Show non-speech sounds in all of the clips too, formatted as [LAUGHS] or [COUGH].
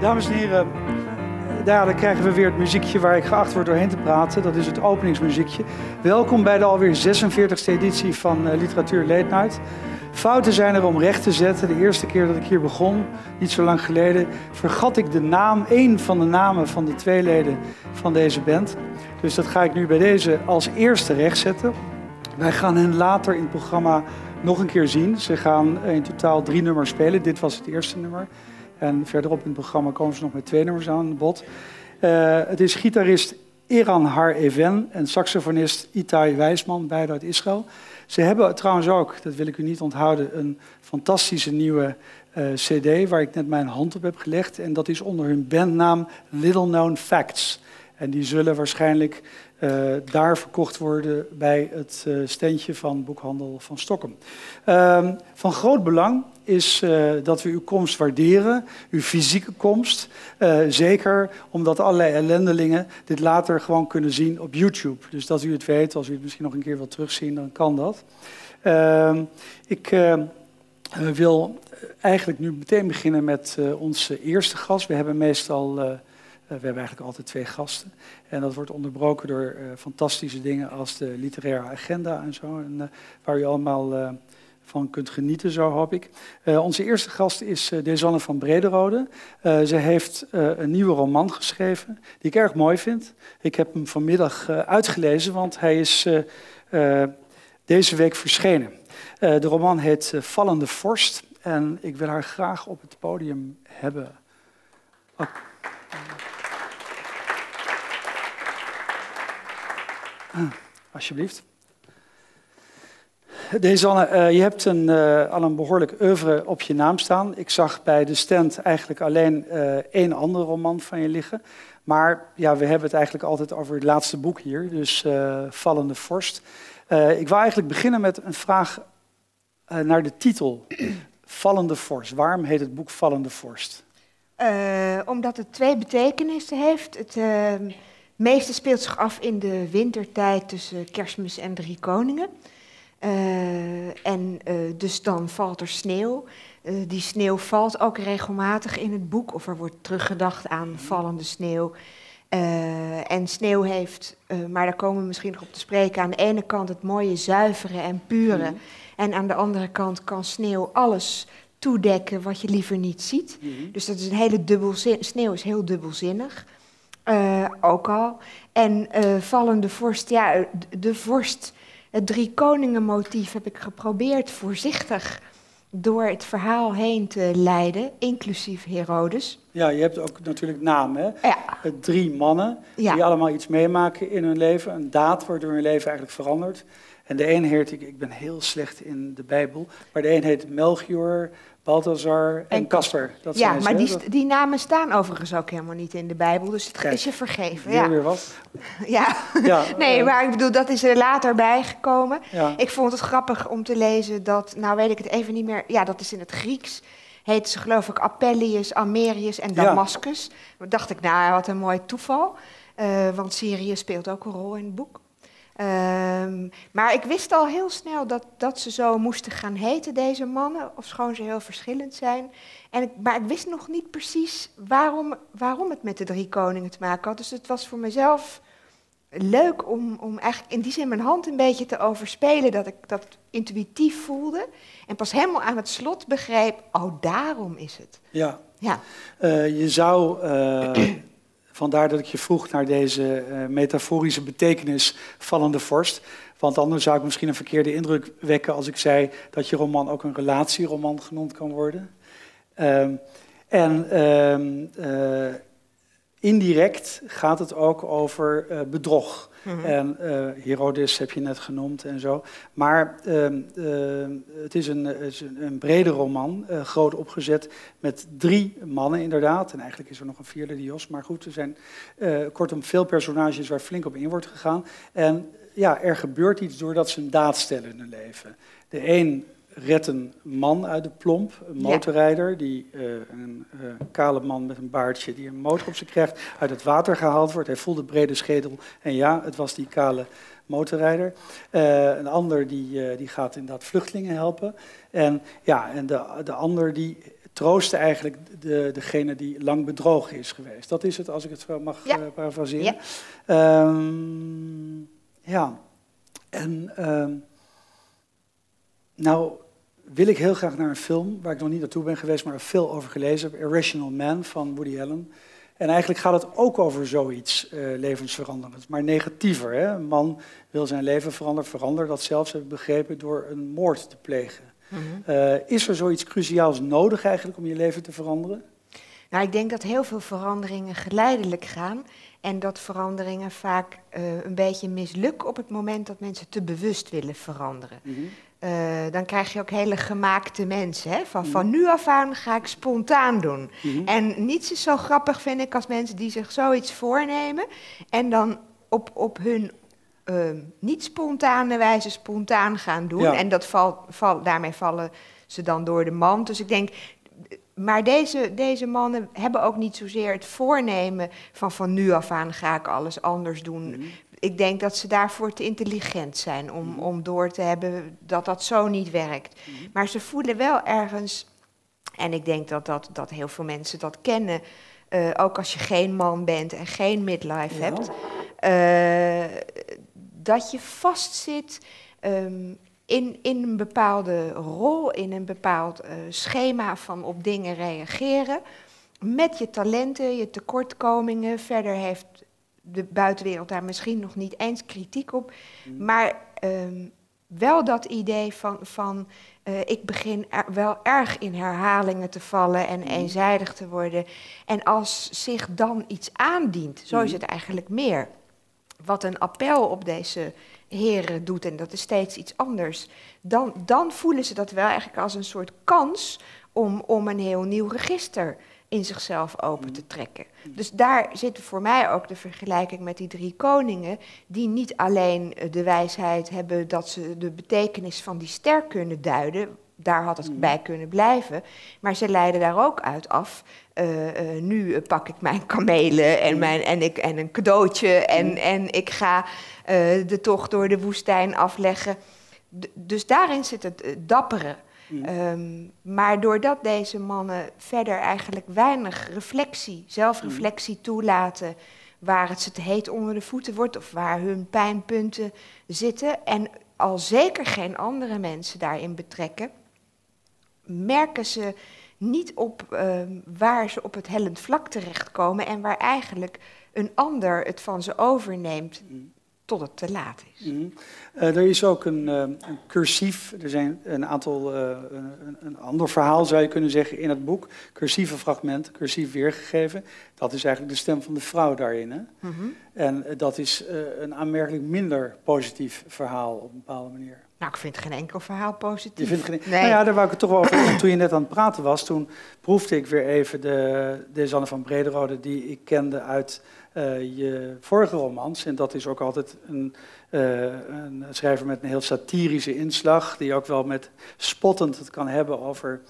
Dames en heren, dan krijgen we weer het muziekje waar ik geacht word doorheen te praten. Dat is het openingsmuziekje. Welkom bij de alweer 46e editie van uh, Literatuur Late. Fouten zijn er om recht te zetten. De eerste keer dat ik hier begon, niet zo lang geleden, vergat ik de naam, één van de namen van de twee leden van deze band. Dus dat ga ik nu bij deze als eerste rechtzetten. Wij gaan hen later in het programma nog een keer zien. Ze gaan in totaal drie nummers spelen. Dit was het eerste nummer. En verderop in het programma komen ze nog met twee nummers aan bod. Uh, het is gitarist Eran Har Even en saxofonist Itai Wijsman, beide uit Israël. Ze hebben trouwens ook, dat wil ik u niet onthouden, een fantastische nieuwe uh, CD waar ik net mijn hand op heb gelegd. En dat is onder hun bandnaam Little Known Facts. En die zullen waarschijnlijk uh, daar verkocht worden bij het uh, standje van Boekhandel van Stockholm. Uh, van groot belang is uh, dat we uw komst waarderen, uw fysieke komst. zeker omdat allerlei ellendelingen dit later gewoon kunnen zien op YouTube. Dus dat u het weet, als u het misschien nog een keer wilt terugzien, dan kan dat. Ehm, ik wil eigenlijk nu meteen beginnen met onze eerste gast. We hebben meestal we hebben eigenlijk altijd twee gasten. En dat wordt onderbroken door uh, fantastische dingen als de literaire agenda en zo. En, uh, waar u allemaal uh, van kunt genieten, zo hoop ik. onze eerste gast is Desanne van Brederode. ze heeft een nieuwe roman geschreven, die ik erg mooi vind. Ik heb hem vanmiddag uitgelezen, want hij is deze week verschenen. de roman heet Vallende Vorst. En ik wil haar graag op het podium hebben. Oh. Alsjeblieft. Desanne, uh, je hebt een, uh, al een behoorlijk oeuvre op je naam staan. Ik zag bij de stand eigenlijk alleen uh, één andere roman van je liggen. Maar ja, we hebben het eigenlijk altijd over het laatste boek hier, dus Vallende Vorst. ik wil eigenlijk beginnen met een vraag naar de titel. [CLEARS THROAT] Vallende Vorst. Waarom heet het boek Vallende Vorst? omdat het twee betekenissen heeft. Het meeste speelt zich af in de wintertijd tussen kerstmis en drie koningen. Uh, en uh, dus dan valt er sneeuw. Uh, die sneeuw valt ook regelmatig in het boek, of er wordt teruggedacht aan vallende sneeuw. en sneeuw heeft, maar daar komen we misschien nog op te spreken, aan de ene kant het mooie zuivere en pure. Mm. En aan de andere kant kan sneeuw alles toedekken wat je liever niet ziet. Mm. Dus dat is een hele dubbelzin, sneeuw is heel dubbelzinnig. Uh, ook al. En uh, vallende vorst, ja, de vorst, het drie koningen motief heb ik geprobeerd voorzichtig door het verhaal heen te leiden, inclusief Herodes. Ja, je hebt ook natuurlijk namen. Hè? Ja. Drie mannen ja. die allemaal iets meemaken in hun leven, een daad waardoor hun leven eigenlijk verandert. En de een heet, ik, ik ben heel slecht in de Bijbel, maar de een heet Melchior, Balthazar en Casper. Ja, maar die, die, namen staan overigens ook helemaal niet in de Bijbel, dus het is je vergeven. Ja. weer wat. [LAUGHS] Ja, ja [LAUGHS] nee, uh, maar ik bedoel, dat is er later bijgekomen. Ja. Ik vond het grappig om te lezen dat, nou weet ik het even niet meer, ja, dat is in het Grieks. Heet ze geloof ik Apellius, Amerius en Damascus. Ja. dacht ik, nou, wat een mooi toeval. Uh, want Syrië speelt ook een rol in het boek. Um, maar ik wist al heel snel dat, dat ze zo moesten gaan heten, deze mannen, ofschoon ze heel verschillend zijn. En ik, maar ik wist nog niet precies waarom, waarom het met de drie koningen te maken had. Dus het was voor mezelf leuk om, om eigenlijk in die zin mijn hand een beetje te overspelen, dat ik dat intuïtief voelde. En pas helemaal aan het slot begreep, oh daarom is het. Ja, ja. Uh, je zou uh, Vandaar dat ik je vroeg naar deze uh, metaforische betekenis vallende vorst. Want anders zou ik misschien een verkeerde indruk wekken als ik zei dat je roman ook een relatieroman genoemd kan worden. Uh, en uh, indirect gaat het ook over uh, bedrog. -hmm. En uh, Herodes heb je net genoemd en zo. Maar uh, het is een, een, een, brede roman, uh, groot opgezet, met drie mannen inderdaad. En eigenlijk is er nog een vierde, die Jos. Maar goed, er zijn kortom veel personages waar flink op in wordt gegaan. En ja, er gebeurt iets doordat ze een daad stellen in hun leven. De een redt een man uit de plomp, een motorrijder, die, uh, een uh, kale man met een baardje die een motor op zich krijgt, uit het water gehaald wordt. Hij voelt de brede schedel en ja, het was die kale motorrijder. Eh, een ander die, die gaat inderdaad vluchtelingen helpen. En, ja, en de, de ander die troost eigenlijk de, degene die lang bedrogen is geweest. Dat is het, als ik het zo mag ja. parafraseren. Ja. Ehm, ja. En ehm, nou wil ik heel graag naar een film waar ik nog niet naartoe ben geweest, maar veel over gelezen heb. Irrational Man van Woody Allen. En eigenlijk gaat het ook over zoiets uh, levensveranderends, maar negatiever. Hè? Een man wil zijn leven veranderen, verander dat zelfs, heb ik begrepen, door een moord te plegen. Mhm. Eh, is er zoiets cruciaals nodig eigenlijk om je leven te veranderen? Nou, ik denk dat heel veel veranderingen geleidelijk gaan. En dat veranderingen vaak uh, een beetje mislukken op het moment dat mensen te bewust willen veranderen. Mhm. Uh, dan krijg je ook hele gemaakte mensen. Hè? Van, van nu af aan ga ik spontaan doen. Mhm. En niets is zo grappig, vind ik, als mensen die zich zoiets voornemen. en dan op, op hun uh, niet spontane wijze spontaan gaan doen. En dat val, val, daarmee vallen ze dan door de mand. Dus ik denk, maar deze, deze mannen hebben ook niet zozeer het voornemen van van nu af aan ga ik alles anders doen. Mhm. Ik denk dat ze daarvoor te intelligent zijn om, mhm. om door te hebben dat dat zo niet werkt. Mhm. Maar ze voelen wel ergens, en ik denk dat, dat, dat heel veel mensen dat kennen, uh, ook als je geen man bent en geen midlife hebt, uh, dat je vastzit um, in, in een bepaalde rol, in een bepaald uh, schema van op dingen reageren. Met je talenten, je tekortkomingen. Verder heeft de buitenwereld daar misschien nog niet eens kritiek op. Mm. Maar um, wel dat idee van, van uh, ik begin er wel erg in herhalingen te vallen en mm. eenzijdig te worden. En als zich dan iets aandient, zo is mm. het eigenlijk meer. Wat een appel op deze heren doet, en dat is steeds iets anders, dan, dan voelen ze dat wel eigenlijk als een soort kans om, om een heel nieuw register in zichzelf open te trekken. Dus daar zit voor mij ook de vergelijking met die drie koningen, die niet alleen de wijsheid hebben dat ze de betekenis van die ster kunnen duiden, daar had het mm. bij kunnen blijven. Maar ze leiden daar ook uit af. Uh, uh, nu pak ik mijn kamelen en, mm. mijn, en, ik, en een cadeautje en, mm. en ik ga uh, de tocht door de woestijn afleggen. D dus daarin zit het dappere. Um, maar doordat deze mannen verder eigenlijk weinig reflectie, zelfreflectie toelaten, waar het ze te heet onder de voeten wordt of waar hun pijnpunten zitten en al zeker geen andere mensen daarin betrekken, merken ze niet op uh, waar ze op het hellend vlak terechtkomen en waar eigenlijk een ander het van ze overneemt mm. Tot het te laat is. Mm. Uh, er is ook een, uh, een, cursief, er zijn een aantal, eh, een, een, ander verhaal zou je kunnen zeggen in het boek, cursieve fragmenten, cursief weergegeven. Dat is eigenlijk de stem van de vrouw daarin. Hè? Mm -hmm. En dat is een aanmerkelijk minder positief verhaal op een bepaalde manier. Nou, ik vind geen enkel verhaal positief. Je vindt geen... nee. Nou ja, daar wou ik het toch wel over. Toen je net aan het praten was, toen proefde ik weer even de, de Zanne van Brederode die ik kende uit je vorige romans. En dat is ook altijd een, uh, een, schrijver met een heel satirische inslag, die ook wel met spottend het kan hebben over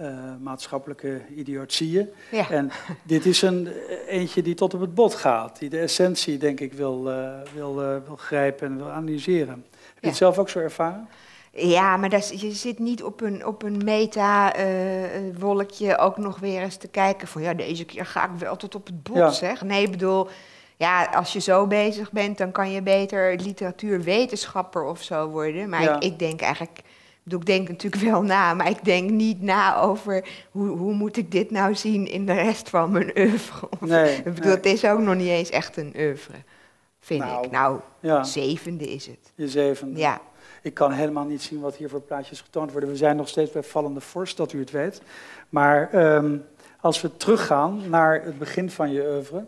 uh, maatschappelijke idiotieën. Ja. En dit is een eentje die tot op het bot gaat, die de essentie, denk ik, wil, wil, wil grijpen en wil analyseren. Heb je het zelf ook zo ervaren? Ja, maar dat, je zit niet op een, op een meta-wolkje uh, ook nog weer eens te kijken van ja, deze keer ga ik wel tot op het bot, ja. zeg. Nee, ik bedoel, ja, als je zo bezig bent, dan kan je beter literatuurwetenschapper of zo worden. Maar ja. ik, ik, denk eigenlijk, bedoel, ik denk natuurlijk [LAUGHS] wel na, maar ik denk niet na over hoe, hoe moet ik dit nou zien in de rest van mijn oeuvre. [LAUGHS] Nee, ik bedoel, nee. het is ook nog niet eens echt een oeuvre vind nou, ik. Nou, ja. zevende is het. Je zevende. Ja. Ik kan helemaal niet zien wat hier voor plaatjes getoond worden. We zijn nog steeds bij Vallende Vorst, dat u het weet. Maar um, als we teruggaan naar het begin van je oeuvre...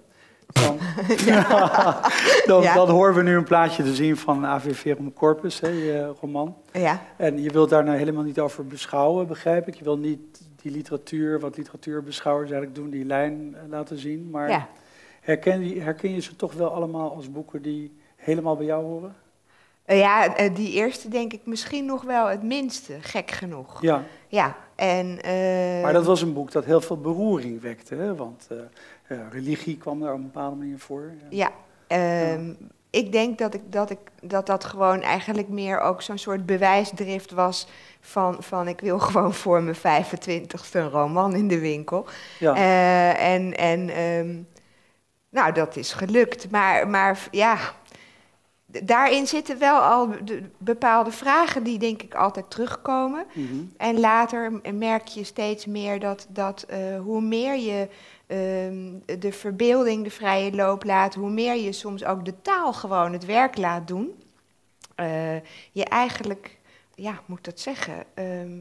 Dan, [LAUGHS] ja. [LAUGHS] dan, ja. dan, horen we nu een plaatje te zien van AV Verum Corpus, hè, je roman. Ja. En je wilt daar nou helemaal niet over beschouwen, begrijp ik. Je wil niet die literatuur, wat literatuurbeschouwers eigenlijk doen, die lijn uh, laten zien. Maar ja. Herken, herken je ze toch wel allemaal als boeken die helemaal bij jou horen? Uh, ja, uh, die eerste denk ik misschien nog wel het minste, gek genoeg. Ja. ja en, uh... Maar dat was een boek dat heel veel beroering wekte, hè? want religie kwam daar op een bepaalde manier voor. Ja, ja, ehm, ik denk dat, ik, dat, ik, dat dat gewoon eigenlijk meer ook zo'n soort bewijsdrift was van, van ik wil [LAUGHS] gewoon voor mijn 25ste een roman in de winkel. Ja. Eh, en en ehm, nou, dat is gelukt. Maar, maar ja, daarin zitten wel al de, bepaalde vragen die denk ik altijd terugkomen. Mhm. En later merk je steeds meer dat, dat eh, hoe meer je ehm, de verbeelding de vrije loop laat, hoe meer je soms ook de taal gewoon het werk laat doen, eh, je eigenlijk, ja, moet dat zeggen, ehm,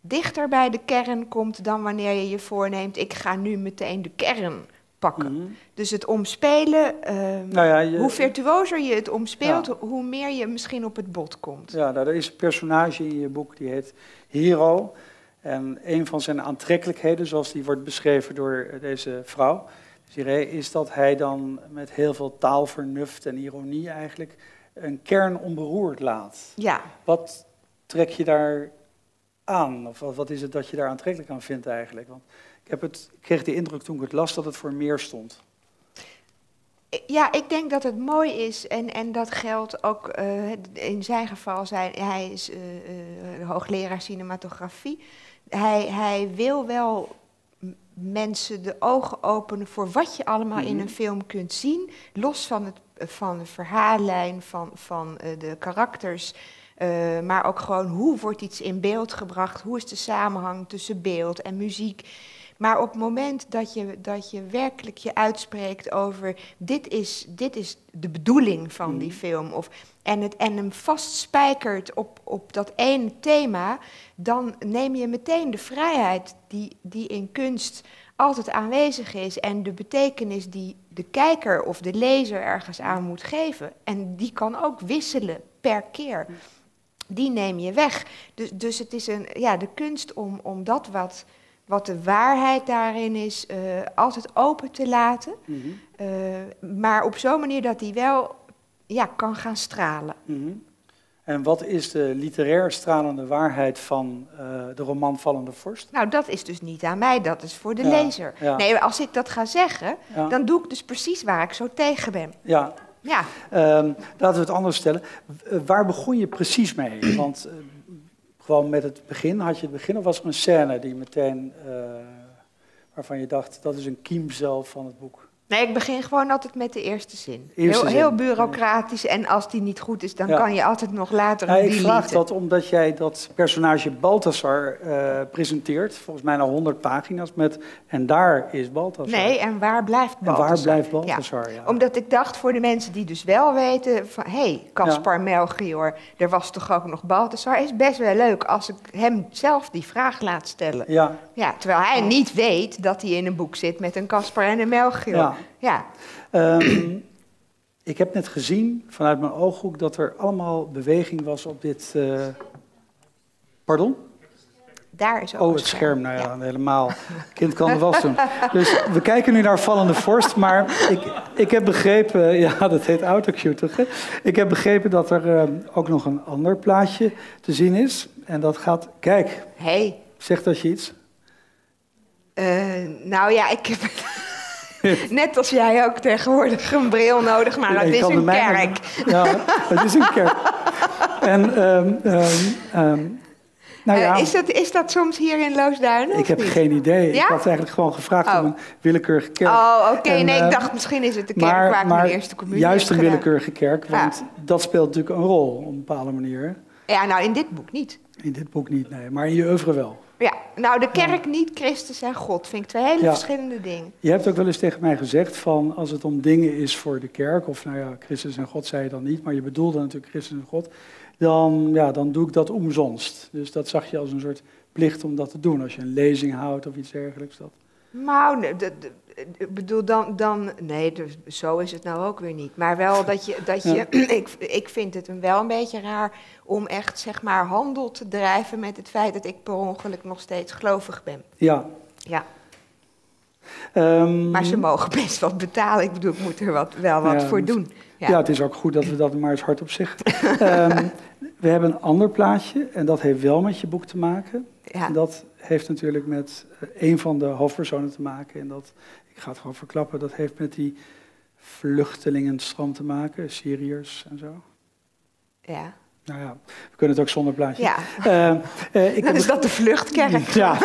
dichter bij de kern komt dan wanneer je je voorneemt, ik ga nu meteen de kern pakken. Mhm. Dus het omspelen, ehm, Nou ja, je- hoe virtuozer je het omspeelt, Ja. hoe meer je misschien op het bot komt. Ja, nou, er is een personage in je boek die heet Hero. En een van zijn aantrekkelijkheden, zoals die wordt beschreven door deze vrouw, is dat hij dan met heel veel taalvernuft en ironie eigenlijk een kern onberoerd laat. Ja. Wat trek je daar aan? Of wat- is het dat je daar aantrekkelijk aan vindt eigenlijk? Want heb het, ik kreeg de indruk toen ik het las dat het voor meer stond. Ja, ik denk dat het mooi is en, en dat geldt ook eh, in zijn geval. Zijn, hij is eh, eh, hoogleraar cinematografie. Hij, hij wil wel mensen de ogen openen voor wat je allemaal in Mhm. een film kunt zien. Los van, het, van de verhaallijn, van, van de karakters. maar ook gewoon hoe wordt iets in beeld gebracht? Hoe is de samenhang tussen beeld en muziek? Maar op het moment dat je, dat je werkelijk je uitspreekt over dit is, dit is de bedoeling van die Mhm. film, of, en, het, en hem vastspijkert op, op dat ene thema, dan neem je meteen de vrijheid die, die in kunst altijd aanwezig is en de betekenis die de kijker of de lezer ergens aan moet geven. En die kan ook wisselen per keer. Die neem je weg. Dus, dus het is een, ja, de kunst om, om dat wat, wat de waarheid daarin is, eh, altijd open te laten. Mhm. eh, maar op zo'n manier dat die wel ja, kan gaan stralen. Mhm. En wat is de literair stralende waarheid van eh, de roman Vallende Vorst? Nou, dat is dus niet aan mij, dat is voor de Ja, lezer. ja. Nee, als ik dat ga zeggen, Ja. dan doe ik dus precies waar ik zo tegen ben. Ja, Ja, ehm, laten we het anders stellen. Waar begon je precies mee? Want gewoon met het begin, had je het begin of was er een scène die meteen, eh, waarvan je dacht, dat is een kiemzel van het boek? Nee, ik begin gewoon altijd met de eerste zin. Eerste heel, zin. heel bureaucratisch en als die niet goed is, dan Ja. kan je altijd nog later Ja, een ik vraag dat omdat jij dat personage Balthasar eh, presenteert, volgens mij naar 100 pagina's, met en daar is Balthasar. Nee, en waar blijft en Balthasar? waar blijft Balthasar? Ja. Omdat ik dacht voor de mensen die dus wel weten van... hé, hey, Caspar Melchior, er was toch ook nog Balthasar... is best wel leuk als ik hem zelf die vraag laat stellen. Ja, Ja, terwijl hij niet weet dat hij in een boek zit met een Caspar en een Melchior. Ja. Ehm, ik heb net gezien vanuit mijn ooghoek dat er allemaal beweging was op dit. eh, Pardon? daar is ook Oh, het scherm. Nou ja, helemaal. Kind kan de was doen. Dus we kijken nu naar Vallende Vorst. Maar ik, ik heb begrepen. [LAUGHS] Ja, dat heet autocue toch? hè? Ik heb begrepen dat er ehm, ook nog een ander plaatje te zien is. En dat gaat. Kijk, hey, zegt dat je iets? eh, nou ja, ik heb... [LAUGHS] Net als jij ook tegenwoordig een bril nodig, maar dat is een kerk. Ja, het is een kerk. En. ehm, ehm, ehm, nou ja. Eh, is, dat, is dat soms hier in Loosduinen? Ik heb niet? geen idee. Ik Ja? had eigenlijk gewoon gevraagd Oh. om een willekeurige kerk. Oh, oké. Nee, eh, ik dacht misschien is het de kerk maar waar ik mijn eerste communie juist een willekeurige kerk, want dat speelt natuurlijk een rol op een bepaalde manier. Ja, nou in dit boek niet. In dit boek niet, nee, maar in je oeuvre wel. Ja, nou de kerk niet, Christus en God. Vind ik twee hele Ja. verschillende dingen. Je hebt ook wel eens tegen mij gezegd van als het om dingen is voor de kerk, of nou ja, Christus en God zei je dan niet, maar je bedoelde natuurlijk Christus en God, dan, ja, dan doe ik dat omzonst. Dus dat zag je als een soort plicht om dat te doen, als je een lezing houdt of iets dergelijks. Dat. Nou, nee, ik bedoel dan, dan nee, dus zo is het nou ook weer niet. Maar wel dat je, dat je [CLEARS THROAT] ik, ik vind het wel een beetje raar om echt zeg maar handel te drijven met het feit dat ik per ongeluk nog steeds gelovig ben. Ja. Ja, Ehm, maar ze mogen best wat betalen. Ik bedoel, ik moet er wat, wel wat Ja, voor doen. Ja. Ja. het is ook goed dat we dat maar eens hardop zeggen. [LAUGHS] Ehm, we hebben een ander plaatje en dat heeft wel met je boek te maken. Ja. En dat heeft natuurlijk met eh, een van de hoofdpersonen te maken. En dat, ik ga het gewoon verklappen, dat heeft met die vluchtelingenstroom te maken, Syriërs en zo. Ja. Nou ja, we kunnen het ook zonder plaatje. Ja. Uh, uh, ik [LAUGHS] Dan is dat de vluchtkerk. [LAUGHS] ja,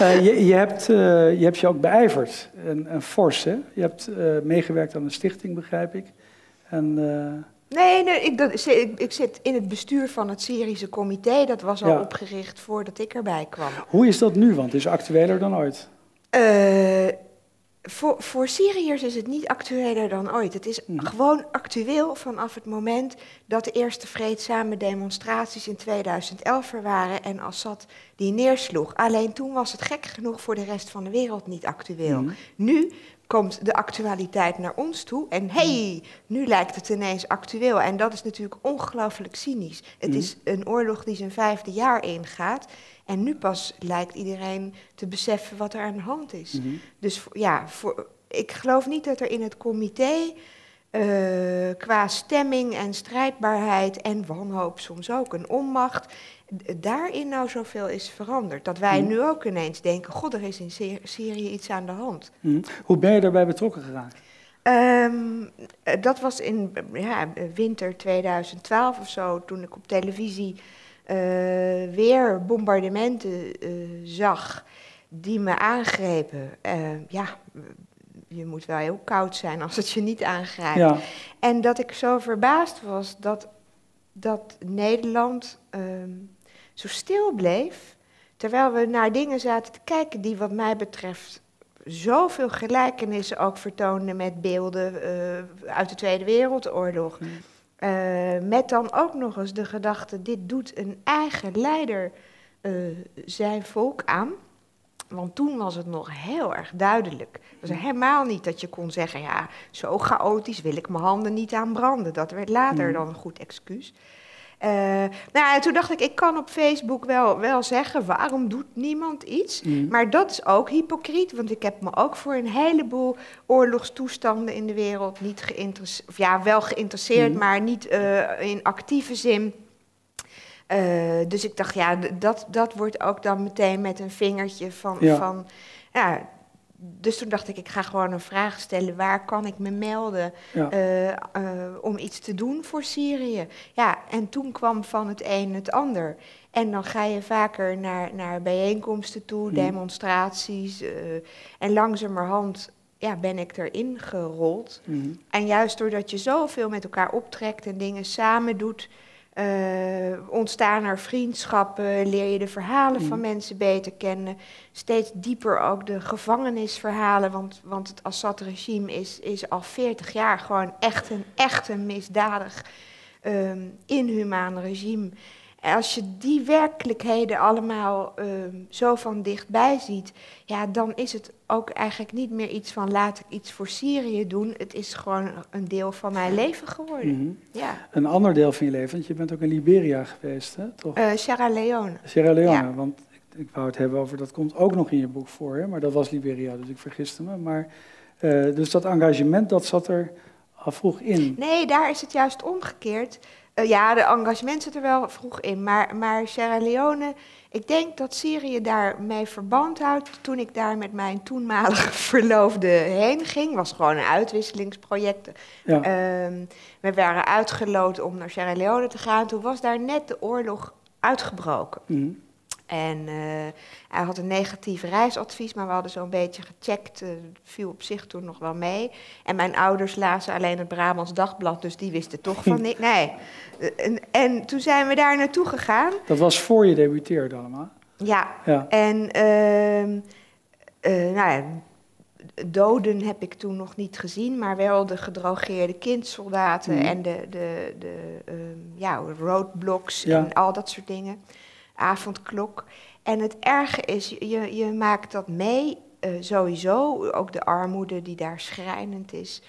uh, je, je, hebt, je hebt je ook beijverd, een, een fors, hè? Je hebt meegewerkt aan een stichting, begrijp ik. En, nee, nee ik, dat, ik, ik, zit in het bestuur van het Syrische comité. Dat was al ja. opgericht voordat ik erbij kwam. Hoe is dat nu? Want het is actueler dan ooit. Voor, voor Syriërs is het niet actueler dan ooit. Het is Mhm. gewoon actueel vanaf het moment dat de eerste vreedzame demonstraties in 2011 er waren en Assad die neersloeg. Alleen toen was het gek genoeg voor de rest van de wereld niet actueel. Mhm. Nu komt de actualiteit naar ons toe en hey, nu lijkt het ineens actueel. En dat is natuurlijk ongelooflijk cynisch. Het Mhm. is een oorlog die zijn vijfde jaar ingaat. En nu pas lijkt iedereen te beseffen wat er aan de hand is. Mhm. Dus ja, voor, ik geloof niet dat er in het comité eh, qua stemming en strijdbaarheid en wanhoop soms ook een onmacht, daarin nou zoveel is veranderd. Dat wij Mhm. nu ook ineens denken, god, er is in Sy- Syrië iets aan de hand. Mhm. Hoe ben je daarbij betrokken geraakt? Ehm, eh, dat was in ja, winter 2012 of zo, toen ik op televisie eh, weer bombardementen eh, zag die me aangrepen. Eh, ja, je moet wel heel koud zijn als het je niet aangrijpt. Ja, En dat ik zo verbaasd was dat, dat Nederland ehm, zo stil bleef, terwijl we naar dingen zaten te kijken die wat mij betreft zoveel gelijkenissen ook vertoonden met beelden eh, uit de Tweede Wereldoorlog. Mm. Eh, met dan ook nog eens de gedachte, dit doet een eigen leider eh, zijn volk aan. Want toen was het nog heel erg duidelijk. Het was helemaal niet dat je kon zeggen, ja, zo chaotisch wil ik mijn handen niet aan branden. Dat werd later Mhm. dan een goed excuus. Eh, nou ja, toen dacht ik, ik kan op Facebook wel, wel zeggen, waarom doet niemand iets? Mhm. Maar dat is ook hypocriet, want ik heb me ook voor een heleboel oorlogstoestanden in de wereld niet geïnteresseerd, of ja, wel geïnteresseerd, Mhm. maar niet eh, in actieve zin. Eh, dus ik dacht, ja, dat, dat wordt ook dan meteen met een vingertje van, Ja. van ja. Dus toen dacht ik, ik ga gewoon een vraag stellen, waar kan ik me melden ja. eh, eh, om iets te doen voor Syrië? Ja, en toen kwam van het een het ander. En dan ga je vaker naar, naar bijeenkomsten toe, Mhm. demonstraties. eh, en langzamerhand ja, ben ik erin gerold. Mhm. En juist doordat je zoveel met elkaar optrekt en dingen samen doet, eh, ontstaan er vriendschappen, leer je de verhalen van Mhm. mensen beter kennen. Steeds dieper ook de gevangenisverhalen, want, want het Assad-regime is, is al 40 jaar gewoon echt een, echt een misdadig, ehm, inhumaan regime. Als je die werkelijkheden allemaal ehm, zo van dichtbij ziet, ja, dan is het ook eigenlijk niet meer iets van laat ik iets voor Syrië doen. Het is gewoon een deel van mijn leven geworden. Mhm. Ja. Een ander deel van je leven, want je bent ook in Liberia geweest, hè? toch? Eh, Sierra Leone. Sierra Leone, ja. want ik, ik wou het hebben over, dat komt ook nog in je boek voor, hè? maar dat was Liberia, dus ik vergiste me. Maar, eh, dus dat engagement, dat zat er al vroeg in. Nee, daar is het juist omgekeerd. Eh, ja, de engagement zit er wel vroeg in. Maar, maar Sierra Leone, ik denk dat Syrië daarmee verband houdt. Toen ik daar met mijn toenmalige [LAUGHS] verloofde heen ging, was gewoon een uitwisselingsproject. Ja. Ehm, we waren uitgeloot om naar Sierra Leone te gaan. Toen was daar net de oorlog uitgebroken. Mhm. En eh, hij had een negatief reisadvies, maar we hadden zo'n beetje gecheckt. eh, viel op zich toen nog wel mee. En mijn ouders lazen alleen het Brabants Dagblad, dus die wisten toch van niks. [LAUGHS] Nee. En, en toen zijn we daar naartoe gegaan. Dat was voor je debuteerde allemaal. Ja, Ja. en ehm, eh, nou ja, doden heb ik toen nog niet gezien, maar wel de gedrogeerde kindsoldaten Mhm. en de, de, de ehm, ja, roadblocks Ja. en al dat soort dingen. Avondklok. En het erge is, je- je, maakt dat mee, eh, sowieso, ook de armoede die daar schrijnend is.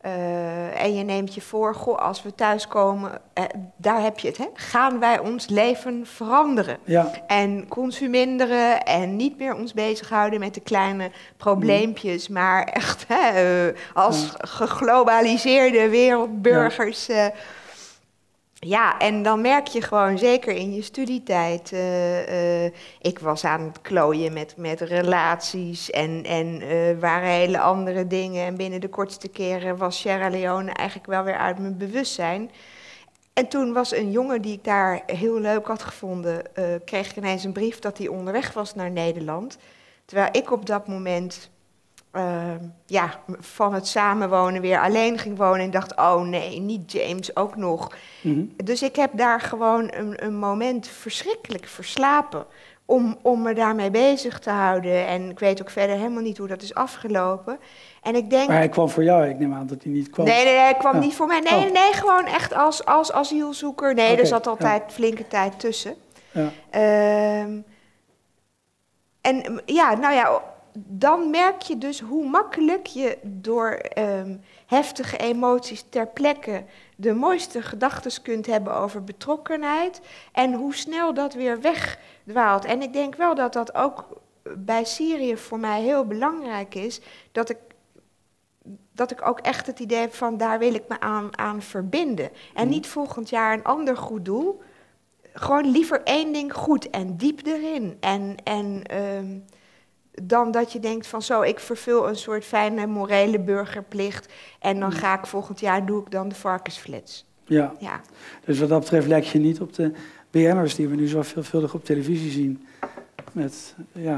Eh, en je neemt je voor, goh, als we thuiskomen, eh, daar heb je het, hè? gaan wij ons leven veranderen? Ja. En consuminderen en niet meer ons bezighouden met de kleine probleempjes, maar echt hè, als geglobaliseerde wereldburgers. Ja, en dan merk je gewoon, zeker in je studietijd. Uh, uh, ik was aan het klooien met, met relaties en, en uh, waren hele andere dingen. En binnen de kortste keren was Sierra Leone eigenlijk wel weer uit mijn bewustzijn. En toen was een jongen die ik daar heel leuk had gevonden, kreeg ik ineens een brief dat hij onderweg was naar Nederland. Terwijl ik op dat moment uh, ja, van het samenwonen weer alleen ging wonen en dacht, oh nee, niet James ook nog. Mhm. Dus ik heb daar gewoon een, een moment verschrikkelijk verslapen om, om me daarmee bezig te houden. En ik weet ook verder helemaal niet hoe dat is afgelopen. En ik denk... Maar hij kwam voor jou, ik neem aan dat hij niet kwam. Nee, nee, nee hij kwam niet voor mij. Nee, oh. nee, gewoon echt als, als asielzoeker. Nee, er zat altijd flinke tijd tussen. Ja. Uh, en ja, nou ja, dan merk je dus hoe makkelijk je door um, heftige emoties ter plekke de mooiste gedachten kunt hebben over betrokkenheid en hoe snel dat weer wegdwaalt. En ik denk wel dat dat ook bij Syrië voor mij heel belangrijk is, dat ik, dat ik ook echt het idee heb van daar wil ik me aan, aan verbinden. En mhm. niet volgend jaar een ander goed doel, gewoon liever één ding goed en diep erin. En, en um, dan dat je denkt van zo, ik vervul een soort fijne morele burgerplicht en dan mm. ga ik volgend jaar, doe ik dan de varkensflits. Ja. ja. Dus wat dat betreft lijkt je niet op de BN'ers die we nu zo veelvuldig op televisie zien. Met, ja,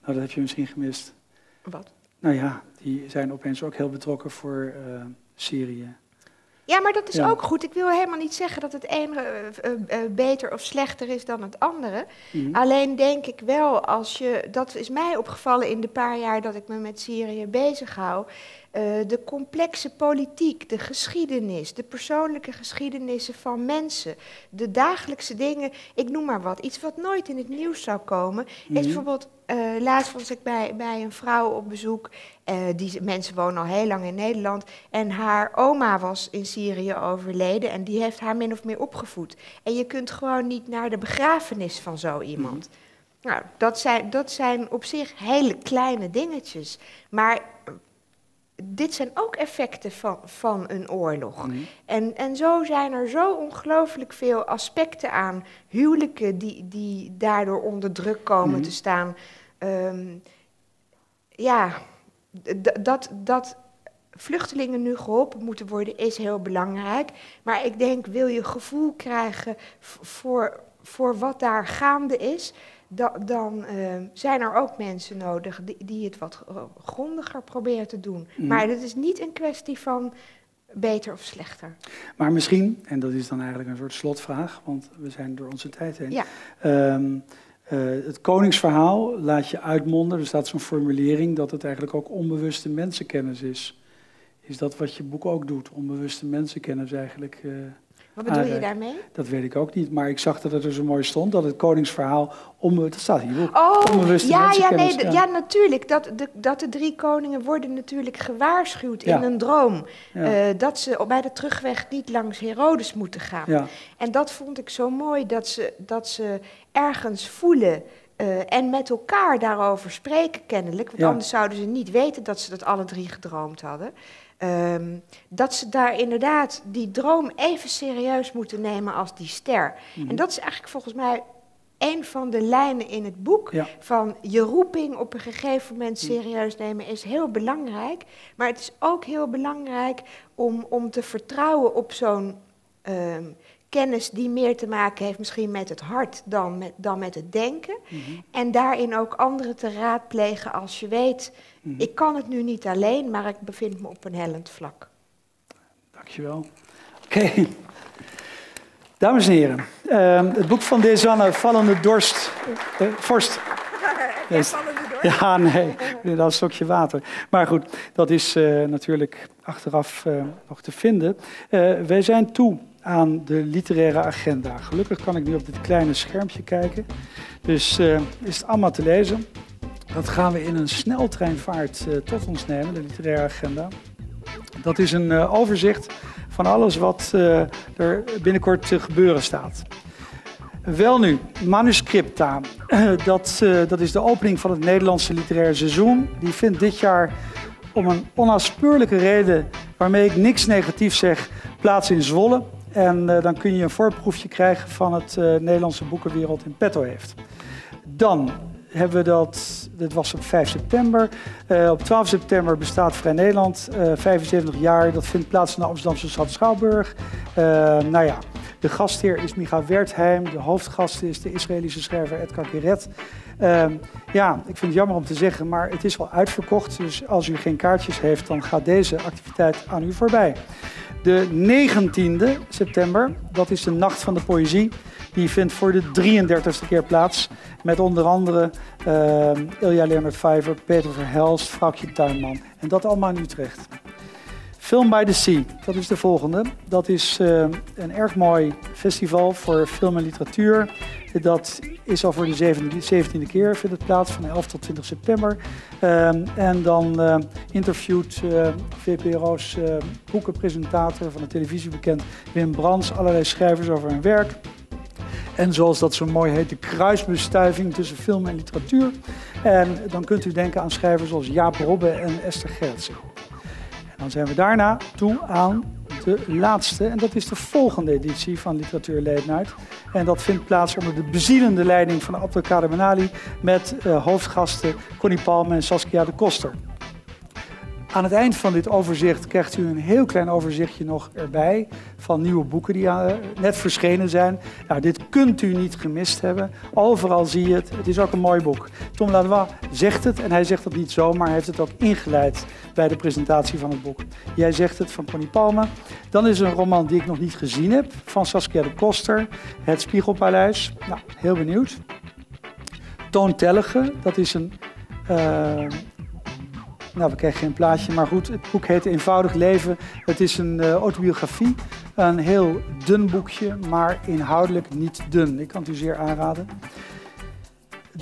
nou dat heb je misschien gemist. Wat? Nou ja, die zijn opeens ook heel betrokken voor uh, Syrië. Ja, maar dat is ook goed. Ik wil helemaal niet zeggen dat het ene uh, uh, beter of slechter is dan het andere. Mhm. Alleen denk ik wel, als je, dat is mij opgevallen in de paar jaar dat ik me met Syrië bezig hou. Uh, de complexe politiek, de geschiedenis, de persoonlijke geschiedenissen van mensen, de dagelijkse dingen, ik noem maar wat, iets wat nooit in het nieuws zou komen, is mhm. bijvoorbeeld, uh, laatst was ik bij, bij een vrouw op bezoek, uh, die mensen wonen al heel lang in Nederland, en haar oma was in Syrië overleden en die heeft haar min of meer opgevoed. En je kunt gewoon niet naar de begrafenis van zo iemand. Mhm. Nou, dat zijn, dat zijn op zich hele kleine dingetjes. Maar dit zijn ook effecten van, van een oorlog. Mhm. En, en zo zijn er zo ongelooflijk veel aspecten aan huwelijken die, die daardoor onder druk komen mhm. te staan. Um, ja, dat, dat vluchtelingen nu geholpen moeten worden is heel belangrijk. Maar ik denk, wil je gevoel krijgen voor, voor wat daar gaande is, dan uh, zijn er ook mensen nodig die, die, het wat grondiger proberen te doen. Mm. Maar het is niet een kwestie van beter of slechter. Maar misschien, en dat is dan eigenlijk een soort slotvraag, want we zijn door onze tijd heen. Ja. Uh, het koningsverhaal laat je uitmonden, er staat zo'n formulering dat het eigenlijk ook onbewuste mensenkennis is. Is dat wat je boek ook doet, onbewuste mensenkennis eigenlijk? Uh, wat bedoel je daarmee? Dat weet ik ook niet, maar ik zag dat het er zo mooi stond, dat het koningsverhaal, om, dat staat hier ook, oh, onbewuste ja, ja, nee, ja. ja, natuurlijk, dat de, dat de drie koningen worden natuurlijk gewaarschuwd in een droom, uh, dat ze bij de terugweg niet langs Herodes moeten gaan. En dat vond ik zo mooi, dat ze, dat ze ergens voelen... Uh, en met elkaar daarover spreken kennelijk, want anders zouden ze niet weten dat ze dat alle drie gedroomd hadden. Um, dat ze daar inderdaad die droom even serieus moeten nemen als die ster. Mhm. En dat is eigenlijk volgens mij een van de lijnen in het boek. Van je roeping op een gegeven moment mhm. serieus nemen is heel belangrijk. Maar het is ook heel belangrijk om, om te vertrouwen op zo'n um, kennis die meer te maken heeft misschien met het hart dan met, dan met het denken. Mhm. En daarin ook anderen te raadplegen als je weet, mhm. ik kan het nu niet alleen, maar ik bevind me op een hellend vlak. Dankjewel. Oké. Dames en heren, uh, het boek van Desanne, Vallende Dorst, uh, Vorst. [LAUGHS] Ja, vallende dorst. Ja, nee, dat is een stokje water. Maar goed, dat is uh, natuurlijk achteraf uh, nog te vinden. wij zijn toe aan de literaire agenda. Gelukkig kan ik nu op dit kleine schermpje kijken. Dus uh, is het allemaal te lezen. Dat gaan we in een sneltreinvaart uh, tot ons nemen, de literaire agenda. Dat is een uh, overzicht van alles wat er binnenkort te gebeuren staat. Wel nu, manuscripta. [CLEARS THROAT] dat, dat is de opening van het Nederlandse literaire seizoen. Die vindt dit jaar om een onnaspeurlijke reden, waarmee ik niks negatiefs zeg, plaats in Zwolle En dan kun je een voorproefje krijgen van het Nederlandse boekenwereld in petto heeft. Dan hebben we dat, dat was op 5 september. Uh, op 12 september bestaat Vrij Nederland, uh, 75 jaar. Dat vindt plaats in de Amsterdamse stad Schouwburg. Nou ja, de gastheer is Micha Wertheim. De hoofdgast is de Israëlische schrijver Edgar Keret. Ehm, ja, ik vind het jammer om te zeggen, maar het is wel uitverkocht. Dus als u geen kaartjes heeft, dan gaat deze activiteit aan u voorbij. De 19e september, dat is de Nacht van de Poëzie. Die vindt voor de 33ste keer plaats. Met onder andere uh, Ilja Leonard Vijver, Peter Verhelst, Vrouwtje Tuinman. En dat allemaal in Utrecht. Film by the Sea, dat is de volgende. Dat is uh, een erg mooi festival voor film en literatuur. Dat is al voor de 17e keer, vindt het plaats van 11 tot 20 september. Uh, en dan uh, interviewt VPRO's boekenpresentator van de televisie bekend Wim Brands allerlei schrijvers over hun werk. En zoals dat zo mooi heet, de kruisbestuiving tussen film en literatuur. En dan kunt u denken aan schrijvers zoals Jaap Robbe en Esther Gertsen. Dan zijn we daarna toe aan de laatste. En dat is de volgende editie van Literatuur Late. En dat vindt plaats onder de bezielende leiding van Abdelkader Benali... met uh, hoofdgasten Connie Palme en Saskia de Koster. Aan het eind van dit overzicht krijgt u een heel klein overzichtje nog erbij van nieuwe boeken die uh, net verschenen zijn. Nou, dit kunt u niet gemist hebben. Overal zie je het. Het is ook een mooi boek. Tom Lanois zegt het en hij zegt het niet zomaar. Hij heeft het ook ingeleid bij de presentatie van het boek. Jij zegt het van Connie Palme. Dan is er een roman die ik nog niet gezien heb van Saskia de Koster. Het Spiegelpaleis. Nou, heel benieuwd. Toon Tellige, dat is een... Uh, nou, we krijgen geen plaatje, maar goed, het boek heet Eenvoudig Leven. Het is een uh, autobiografie, een heel dun boekje, maar inhoudelijk niet dun. Ik kan het u zeer aanraden.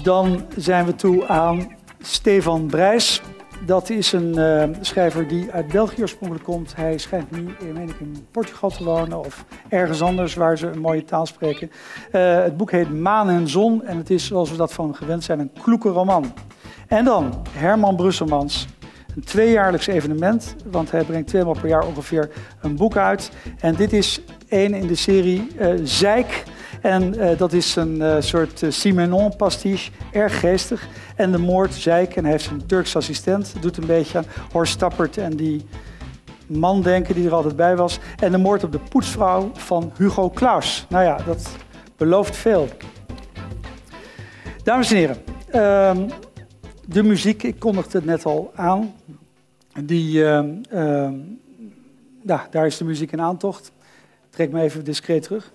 Dan zijn we toe aan Stefan Brijs. Dat is een uh, schrijver die uit België oorspronkelijk komt. Hij schijnt nu, eh, meen ik, in Portugal te wonen of ergens anders waar ze een mooie taal spreken. Uh, het boek heet Maan en Zon en het is, zoals we dat van gewend zijn, een kloeke roman. En dan Herman Brusselmans. Een tweejaarlijks evenement, want hij brengt tweemaal per jaar ongeveer een boek uit. En dit is één in de serie uh, Zijk. En uh, dat is een uh, soort Simenon pastiche, erg geestig. En de moord Zijk, en hij heeft een Turks assistent, doet een beetje aan Horst Stappert en die man denken die er altijd bij was. En de moord op de poetsvrouw van Hugo Claus. Nou ja, dat belooft veel. Dames en heren, uh, de muziek, ik kondigde het net al aan die, ehm, ehm, ja, daar is de muziek in aantocht. Trek me even discreet terug.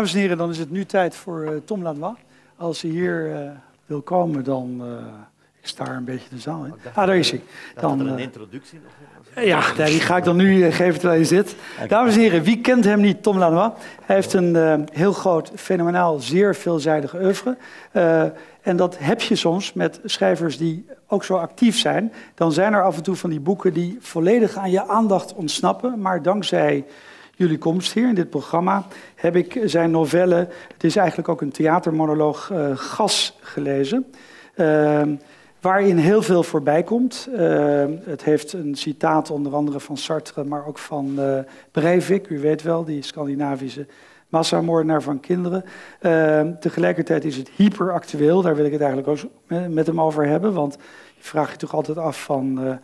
Dames en heren, dan is het nu tijd voor uh, Tom Lanois. Als hij hier uh, wil komen, dan... Uh, ik sta een beetje de zaal in. Ah, daar is hij. Dan, er een introductie nog? Ja, die ga ik dan nu geven terwijl je zit. Dames en heren, wie kent hem niet? Tom Lanois. Hij heeft een heel groot, fenomenaal, zeer veelzijdig oeuvre. en dat heb je soms met schrijvers die ook zo actief zijn. Dan zijn er af en toe van die boeken die volledig aan je aandacht ontsnappen. Maar dankzij jullie komst hier in dit programma heb ik zijn novelle, het is eigenlijk ook een theatermonoloog, uh, Gas gelezen. Uh, waarin heel veel voorbij komt. Uh, het heeft een citaat onder andere van Sartre, maar ook van uh, Breivik, u weet wel, die Scandinavische massamoordenaar van kinderen. tegelijkertijd is het hyperactueel, daar wil ik het eigenlijk ook met hem over hebben, want je vraagt je toch altijd af van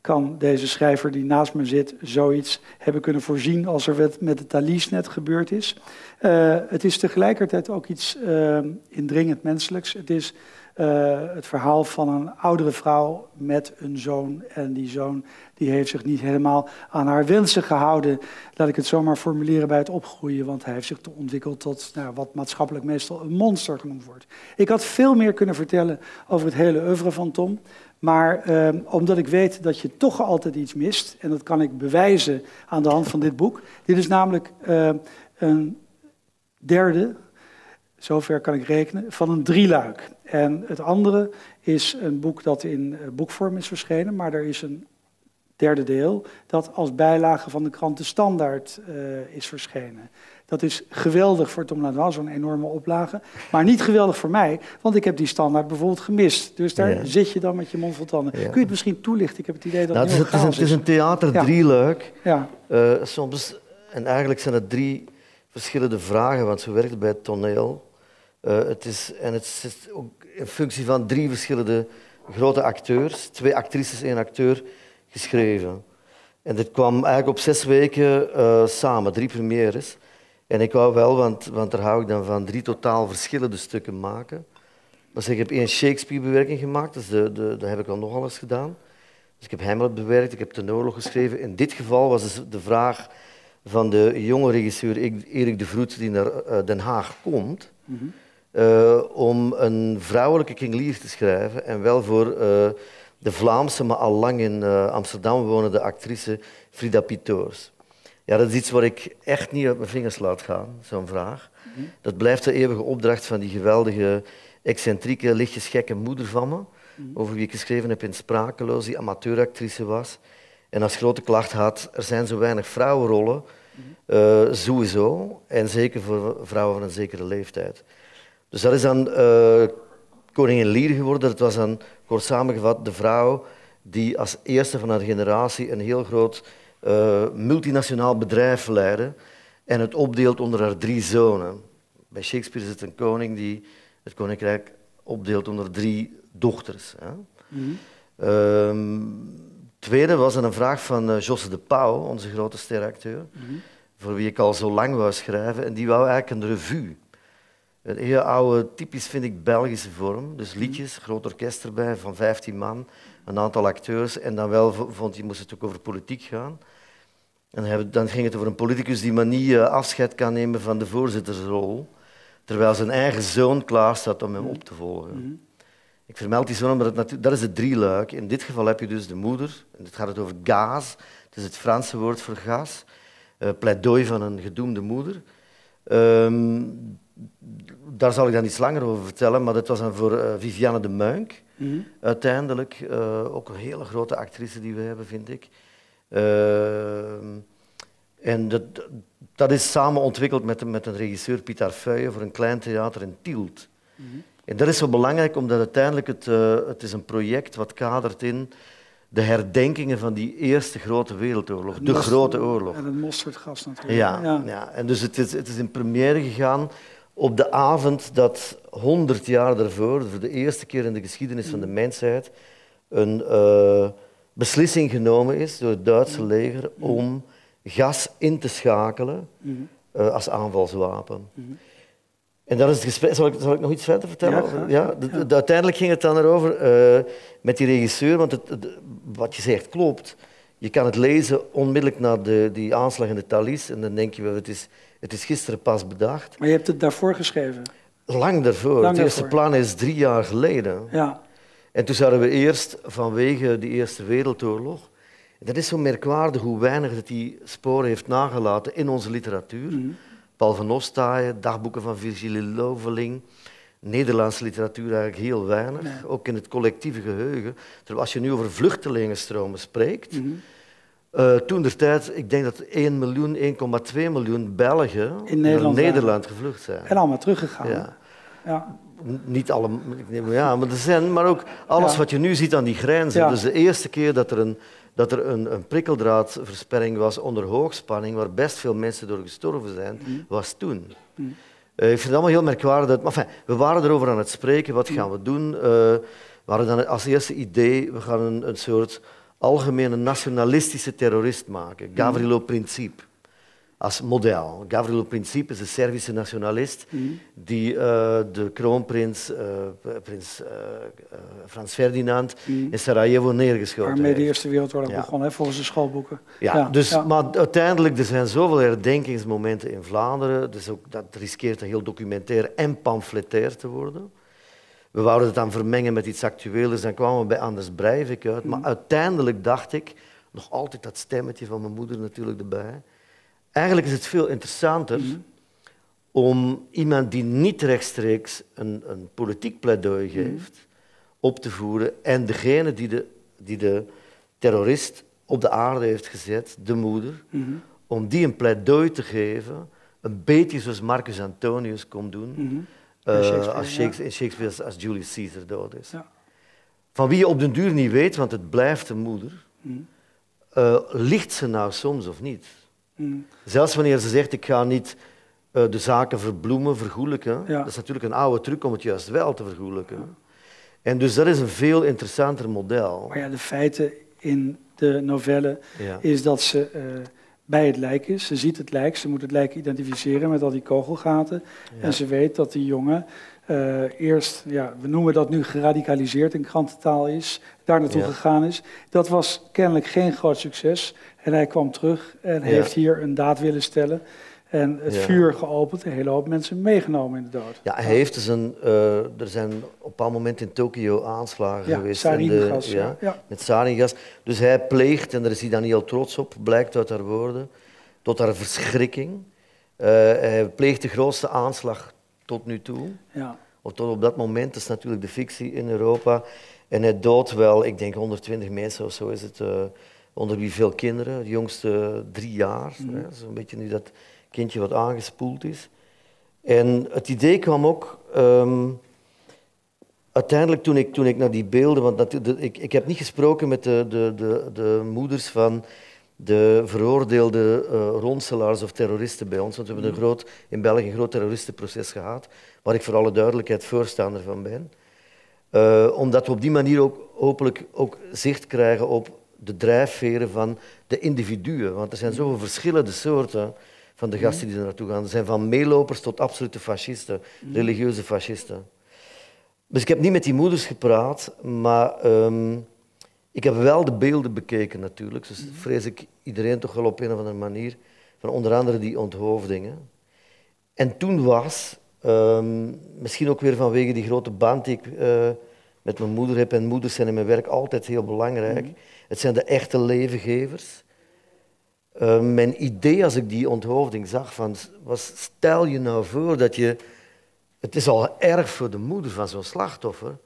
kan deze schrijver die naast me zit zoiets hebben kunnen voorzien als er met het Thalys net gebeurd is. Uh, het is tegelijkertijd ook iets uh, indringend menselijks. Het is uh, het verhaal van een oudere vrouw met een zoon. En die zoon die heeft zich niet helemaal aan haar wensen gehouden. Laat ik het zomaar formuleren bij het opgroeien. Want hij heeft zich ontwikkeld tot nou, wat maatschappelijk meestal een monster genoemd wordt. Ik had veel meer kunnen vertellen over het hele oeuvre van Tom. Maar eh, omdat ik weet dat je toch altijd iets mist, en dat kan ik bewijzen aan de hand van dit boek. Dit is namelijk uh, een derde, zover kan ik rekenen, van een drieluik. En het andere is een boek dat in uh, boekvorm is verschenen, maar er is een derde deel dat als bijlage van de krant De Standaard uh, is verschenen. Dat is geweldig voor Tom Lanois, zo'n enorme oplage. Maar niet geweldig voor mij, want ik heb die standaard bijvoorbeeld gemist. Dus daar zit je dan met je mond vol tanden. Kun je het misschien toelichten? Ik heb het idee dat nou, het, het, is, het is een theaterdrieluik. Ja. Uh, soms, en eigenlijk zijn het drie verschillende vragen, want zo werkt het bij het toneel. Uh, het is, en het is ook in functie van drie verschillende grote acteurs, twee actrices, één acteur, geschreven. En dit kwam eigenlijk op zes weken uh, samen, drie premières. En ik wou wel, want, want daar hou ik dan van, drie totaal verschillende stukken maken. Dus ik heb één Shakespeare-bewerking gemaakt, dus de, de, dat heb ik al nogal eens gedaan. Dus ik heb Hamlet bewerkt, ik heb de oorlog geschreven. In dit geval was dus de vraag van de jonge regisseur Erik de Vroet, die naar uh, Den Haag komt, mm -hmm. uh, om een vrouwelijke King Lear te schrijven. En wel voor uh, de Vlaamse, maar al lang in Amsterdam wonende actrice Frida Pitoors. Ja, dat is iets wat ik echt niet uit mijn vingers laat gaan, zo'n vraag. Mhm. Dat blijft de eeuwige opdracht van die geweldige, excentrieke, lichtjes gekke moeder van me, mhm. over wie ik geschreven heb in Sprakeloos, die amateuractrice was. En als grote klacht had, er zijn zo weinig vrouwenrollen, uh, sowieso, en zeker voor vrouwen van een zekere leeftijd. Dus dat is dan uh, koningin Lier geworden. Dat was dan, kort samengevat, de vrouw die als eerste van haar generatie een heel groot uh, multinationaal bedrijf leiden en het opdeelt onder haar drie zonen. Bij Shakespeare is het een koning die het koninkrijk opdeelt onder drie dochters. Hè. Mm tweede was een vraag van uh, Josse de Pauw, onze grote steracteur, mm voor wie ik al zo lang wou schrijven. En die wou eigenlijk een revue. Een heel oude, typisch vind ik Belgische vorm. Dus mhm. liedjes, groot orkest erbij van 15 man een aantal acteurs. En dan wel vond hij, moest het ook over politiek gaan. En dan ging het over een politicus die maar niet eh, afscheid kan nemen van de voorzittersrol, terwijl zijn eigen zoon klaar staat om hem op te volgen. Mhm. Ik vermeld die zoon, maar dat, dat is het drieluik. In dit geval heb je dus de moeder, en dit gaat het over gas, het is het Franse woord voor gas, uh, pleidooi van een gedoemde moeder. Um, daar zal ik dan iets langer over vertellen, maar dat was dan voor uh, Viviane de Muink. Mhm. Uiteindelijk uh, ook een hele grote actrice die we hebben, vind ik. Uh, en dat, dat is samen ontwikkeld met, met een regisseur, Pieter Feuyen, voor een klein theater in Tielt. Mm -hmm. En dat is zo belangrijk, omdat uiteindelijk het, uh, het is een project wat kadert in de herdenkingen van die eerste grote wereldoorlog, de grote oorlog. En het mosterdgas natuurlijk. Ja, ja. ja. en dus het is, het is in première gegaan op de avond dat 100 jaar daarvoor, voor de eerste keer in de geschiedenis van de mm. mensheid, een uh, beslissing genomen is door het Duitse mm. leger mm. om gas in te schakelen uh, als aanvalswapen. En dat is het gesprek. Zal ik, zal ik nog iets verder vertellen? Ja, ja, de, de, uiteindelijk ging het dan erover uh, met die regisseur, want het, wat je zegt klopt. Je kan het lezen onmiddellijk na de, die aanslag in de Thalys en dan denk je, wel, het is Het is gisteren pas bedacht. Maar je hebt het daarvoor geschreven? Lang daarvoor. het eerste plan is drie jaar geleden. Ja. En toen zouden we eerst vanwege de Eerste Wereldoorlog. Dat is zo merkwaardig hoe weinig dat die sporen heeft nagelaten in onze literatuur. Mm Paul van Ostaaien, dagboeken van Virgilie Loveling. Nederlandse literatuur eigenlijk heel weinig, ook in het collectieve geheugen. Terwijl als je nu over vluchtelingenstromen spreekt, mm toen der tijd, ik denk dat 1 miljoen, 1,2 miljoen Belgen in Nederland, naar Nederland gevlucht zijn. En allemaal teruggegaan. Ja. ja. Niet alle, ja, maar er zijn, maar ook alles wat je nu ziet aan die grenzen. Dus de eerste keer dat er een, dat er een, een prikkeldraadversperring was onder hoogspanning, waar best veel mensen door gestorven zijn, mhm. was toen. Mhm. Uh, ik vind het allemaal heel merkwaardig. Maar enfin, we waren erover aan het spreken, wat gaan we doen? Uh, we hadden dan als eerste idee, we gaan een, een soort algemene nationalistische terrorist maken. Gavrilo Principe als model. Gavrilo Principe is een Servische nationalist mhm. die uh, de kroonprins, uh, prins uh, Frans Ferdinand, mm. in Sarajevo neergeschoten Waarmee de Eerste Wereldoorlog ja. begon, hè, volgens de schoolboeken. Ja, ja. Dus, ja. maar uiteindelijk, er zijn zoveel herdenkingsmomenten in Vlaanderen, dus ook, dat riskeert heel documentair en pamfletair te worden. We wouden het dan vermengen met iets actueels, dan kwamen we bij Anders Breivik uit. Maar mhm. uiteindelijk dacht ik, nog altijd dat stemmetje van mijn moeder natuurlijk erbij, Eigenlijk is het veel interessanter mhm. om iemand die niet rechtstreeks een, een politiek pleidooi mhm. geeft, op te voeren en degene die de, die de terrorist op de aarde heeft gezet, de moeder, mhm. om die een pleidooi te geven, een beetje zoals Marcus Antonius komt doen, uh, Shakespeare, als Shakespeare, als Julius Caesar dood is. Ja. Van wie je op den duur niet weet, want het blijft de moeder, uh, ligt ze nou soms of niet? Mm. Zelfs wanneer ze zegt, ik ga niet uh, de zaken verbloemen, vergoelijken. Ja. Dat is natuurlijk een oude truc om het juist wel te vergoelijken. Ja. En dus dat is een veel interessanter model. Maar ja, de feiten in de novelle is dat ze uh, bij het lijk is. Ze ziet het lijk, ze moet het lijk identificeren met al die kogelgaten. En ze weet dat die jongen uh, eerst, ja, we noemen dat nu geradicaliseerd in krantentaal is, daar naartoe gegaan is. Dat was kennelijk geen groot succes. En hij kwam terug en heeft hier een daad willen stellen. En het vuur geopend, een hele hoop mensen meegenomen in de dood. Ja, hij heeft dus een, uh, er zijn op een bepaald moment in Tokio aanslagen geweest. Saringas, ja, Met saringas. Dus hij pleegt, en daar is hij dan heel trots op, blijkt uit haar woorden, tot haar verschrikking. Uh, hij pleegt de grootste aanslag tot nu toe. Ja. Of tot op dat moment, dat is natuurlijk de fictie in Europa. En hij doodt wel, ik denk 120 mensen of zo is het. Uh, onder wie veel kinderen, de jongste drie jaar. Mm. Zo'n beetje nu dat kindje wat aangespoeld is. En het idee kwam ook um, uiteindelijk toen ik, toen ik naar die beelden, want dat, ik, ik heb niet gesproken met de, de, de, de moeders van de veroordeelde uh, ronselaars of terroristen bij ons. Want we hebben een mm. groot, in België een groot terroristenproces gehad, waar ik voor alle duidelijkheid voorstander van ben. Uh, omdat we op die manier ook hopelijk ook zicht krijgen op de drijfveren van de individuen. Want er zijn zoveel verschillende soorten van de gasten die er naartoe gaan. Er zijn van meelopers tot absolute fascisten, religieuze fascisten. Dus ik heb niet met die moeders gepraat, maar um, ik heb wel de beelden bekeken natuurlijk. Dus vrees ik iedereen toch wel op een of andere manier. Van onder andere die onthoofdingen. En toen was, um, misschien ook weer vanwege die grote band die ik uh, met mijn moeder heb, en moeders zijn in mijn werk altijd heel belangrijk. Mm het zijn de echte levengevers. Uh, mijn idee als ik die onthoofding zag van, was, stel je nou voor dat je... Het is al erg voor de moeder van zo'n slachtoffer,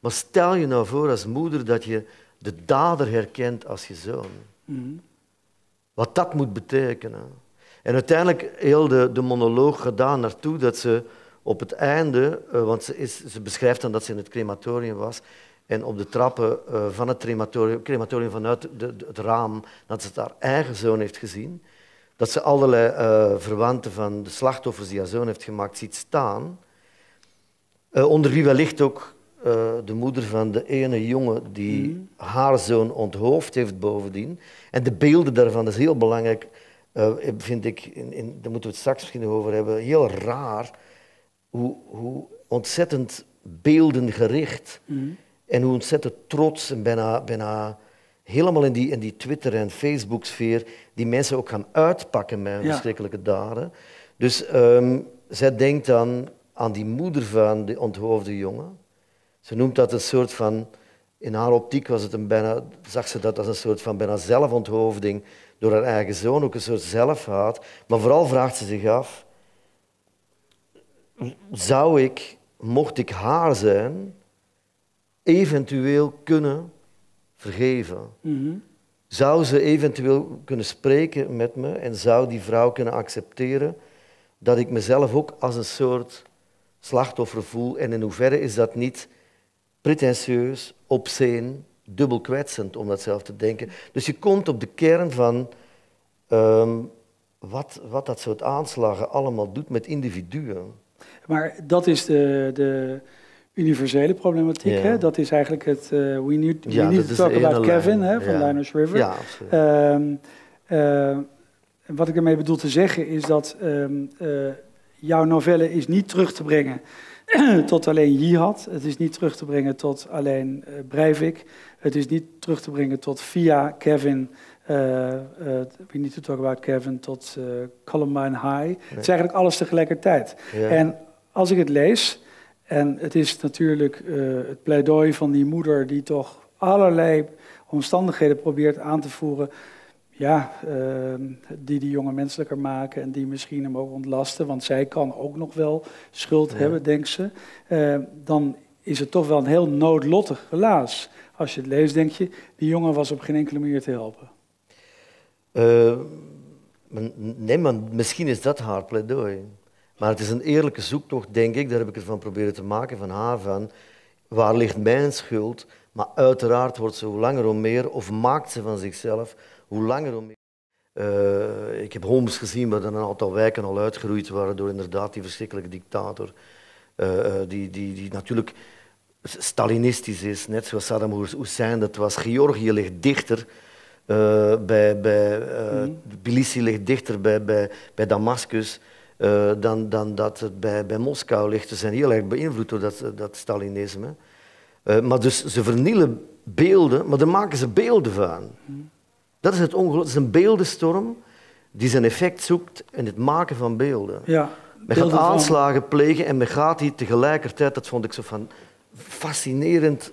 maar stel je nou voor als moeder dat je de dader herkent als je zoon. Mm Wat dat moet betekenen. En uiteindelijk heel de, de monoloog gedaan naartoe dat ze op het einde, uh, want ze, is, ze beschrijft dan dat ze in het crematorium was, en op de trappen uh, van het crematorium, crematorium vanuit de, het raam, dat ze het haar eigen zoon heeft gezien. Dat ze allerlei uh, verwanten van de slachtoffers die haar zoon heeft gemaakt ziet staan. Onder wie wellicht ook de moeder van de ene jongen die mm. haar zoon onthoofd heeft bovendien. En de beelden daarvan, dat is heel belangrijk, vind ik, in, in, daar moeten we het straks misschien over hebben, heel raar hoe, hoe ontzettend beeldengericht mm. En hoe ontzettend trots en bijna, bijna helemaal in die, in die Twitter- en Facebook-sfeer die mensen ook gaan uitpakken met verschrikkelijke daden. Dus ehm, zij denkt dan aan die moeder van die onthoofde jongen. Ze noemt dat een soort van, in haar optiek was het een bijna, zag ze dat als een soort van bijna zelfonthoofding door haar eigen zoon, ook een soort zelfhaat. Maar vooral vraagt ze zich af, zou ik, mocht ik haar zijn, eventueel kunnen vergeven? Mhm. Zou ze eventueel kunnen spreken met me en zou die vrouw kunnen accepteren dat ik mezelf ook als een soort slachtoffer voel en in hoeverre is dat niet pretentieus, obscene, dubbel kwetsend om dat zelf te denken. Dus je komt op de kern van ehm, wat, wat dat soort aanslagen allemaal doet met individuen. Maar dat is de, de universele problematiek. Hè? Dat is eigenlijk het uh, We Need, we need to Talk About Kevin hè, van ja. River. Ja. Um, uh, wat ik ermee bedoel te zeggen is dat um, uh, jouw novelle is niet terug te brengen [CLEARS THROAT] tot alleen Jihad. Het is niet terug te brengen tot alleen Breivik. Het is niet terug te brengen tot via Kevin, we need to talk about Kevin, tot Columbine High. Het is eigenlijk alles tegelijkertijd. En als ik het lees, en het is natuurlijk het pleidooi van die moeder die toch allerlei omstandigheden probeert aan te voeren ja, ehm, die die jongen menselijker maken en die misschien hem ook ontlasten, want zij kan ook nog wel schuld hebben, denkt ze, uh, dan is het toch wel een heel noodlottig relaas. Als je het leest, denk je, die jongen was op geen enkele manier te helpen. Uh, nee, maar misschien is dat haar pleidooi. Maar het is een eerlijke zoektocht, denk ik, daar heb ik ervan proberen te maken, van haar van, waar ligt mijn schuld? Maar uiteraard wordt ze hoe langer hoe meer, of maakt ze van zichzelf hoe langer hoe meer. Uh, ik heb Homs gezien waar dan een aantal wijken al uitgeroeid waren door inderdaad die verschrikkelijke dictator. Uh, die, die, die natuurlijk Stalinistisch is, net zoals Saddam Hussein dat was. Georgië ligt dichter uh, bij, bij mm. Tbilisi ligt dichter bij, bij, bij Damascus dan, dan dat het bij, bij Moskou ligt. Ze zijn heel erg beïnvloed door dat, dat Stalinisme. maar dus ze vernielen beelden, maar daar maken ze beelden van. Mm. Dat is het ongeluk. is een beeldenstorm die zijn effect zoekt in het maken van beelden. Ja, men gaat aanslagen plegen en men gaat die tegelijkertijd, dat vond ik zo van fascinerend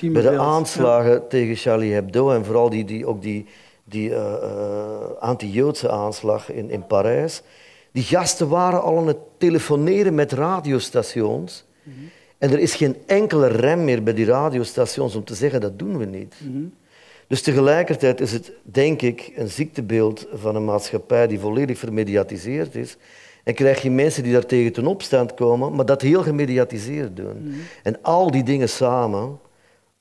bij de aanslagen tegen Charlie Hebdo en vooral die, die, ook die, die uh, uh, anti-Joodse aanslag in, in Parijs. Die gasten waren al aan het telefoneren met radiostations. Mhm. En er is geen enkele rem meer bij die radiostations om te zeggen dat doen we niet. Mm dus tegelijkertijd is het, denk ik, een ziektebeeld van een maatschappij die volledig vermediatiseerd is. En krijg je mensen die daartegen ten opstand komen, maar dat heel gemediatiseerd doen. Mhm. En al die dingen samen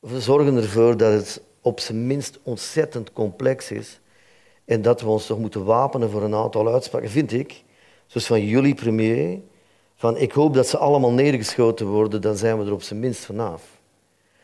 zorgen ervoor dat het op zijn minst ontzettend complex is. En dat we ons toch moeten wapenen voor een aantal uitspraken, vind ik. Zoals van jullie premier, van ik hoop dat ze allemaal neergeschoten worden, dan zijn we er op zijn minst vanaf.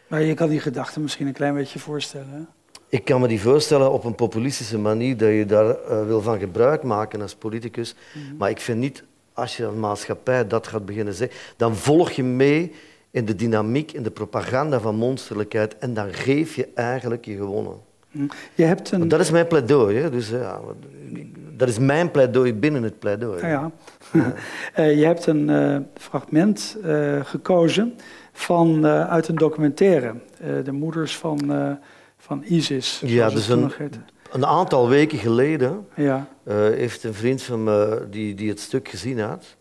Maar je kan die gedachte misschien een klein beetje voorstellen. Ik kan me die voorstellen op een populistische manier dat je daar uh, wil van gebruik maken als politicus. Mhm. Maar ik vind niet, als je een maatschappij dat gaat beginnen zeggen, dan volg je mee in de dynamiek, in de propaganda van monsterlijkheid en dan geef je eigenlijk je gewonnen. Mhm. Je hebt een... Dat is mijn pleidooi. Hè? Dus, ja, dat is mijn pleidooi binnen het pleidooi. Ja, ja. uh, [LAUGHS] je hebt een uh, fragment gekozen van, uit een documentaire. de moeders van van ISIS. Ja, dus een, een, aantal weken geleden ja. Heeft een vriend van me die, die het stuk gezien had.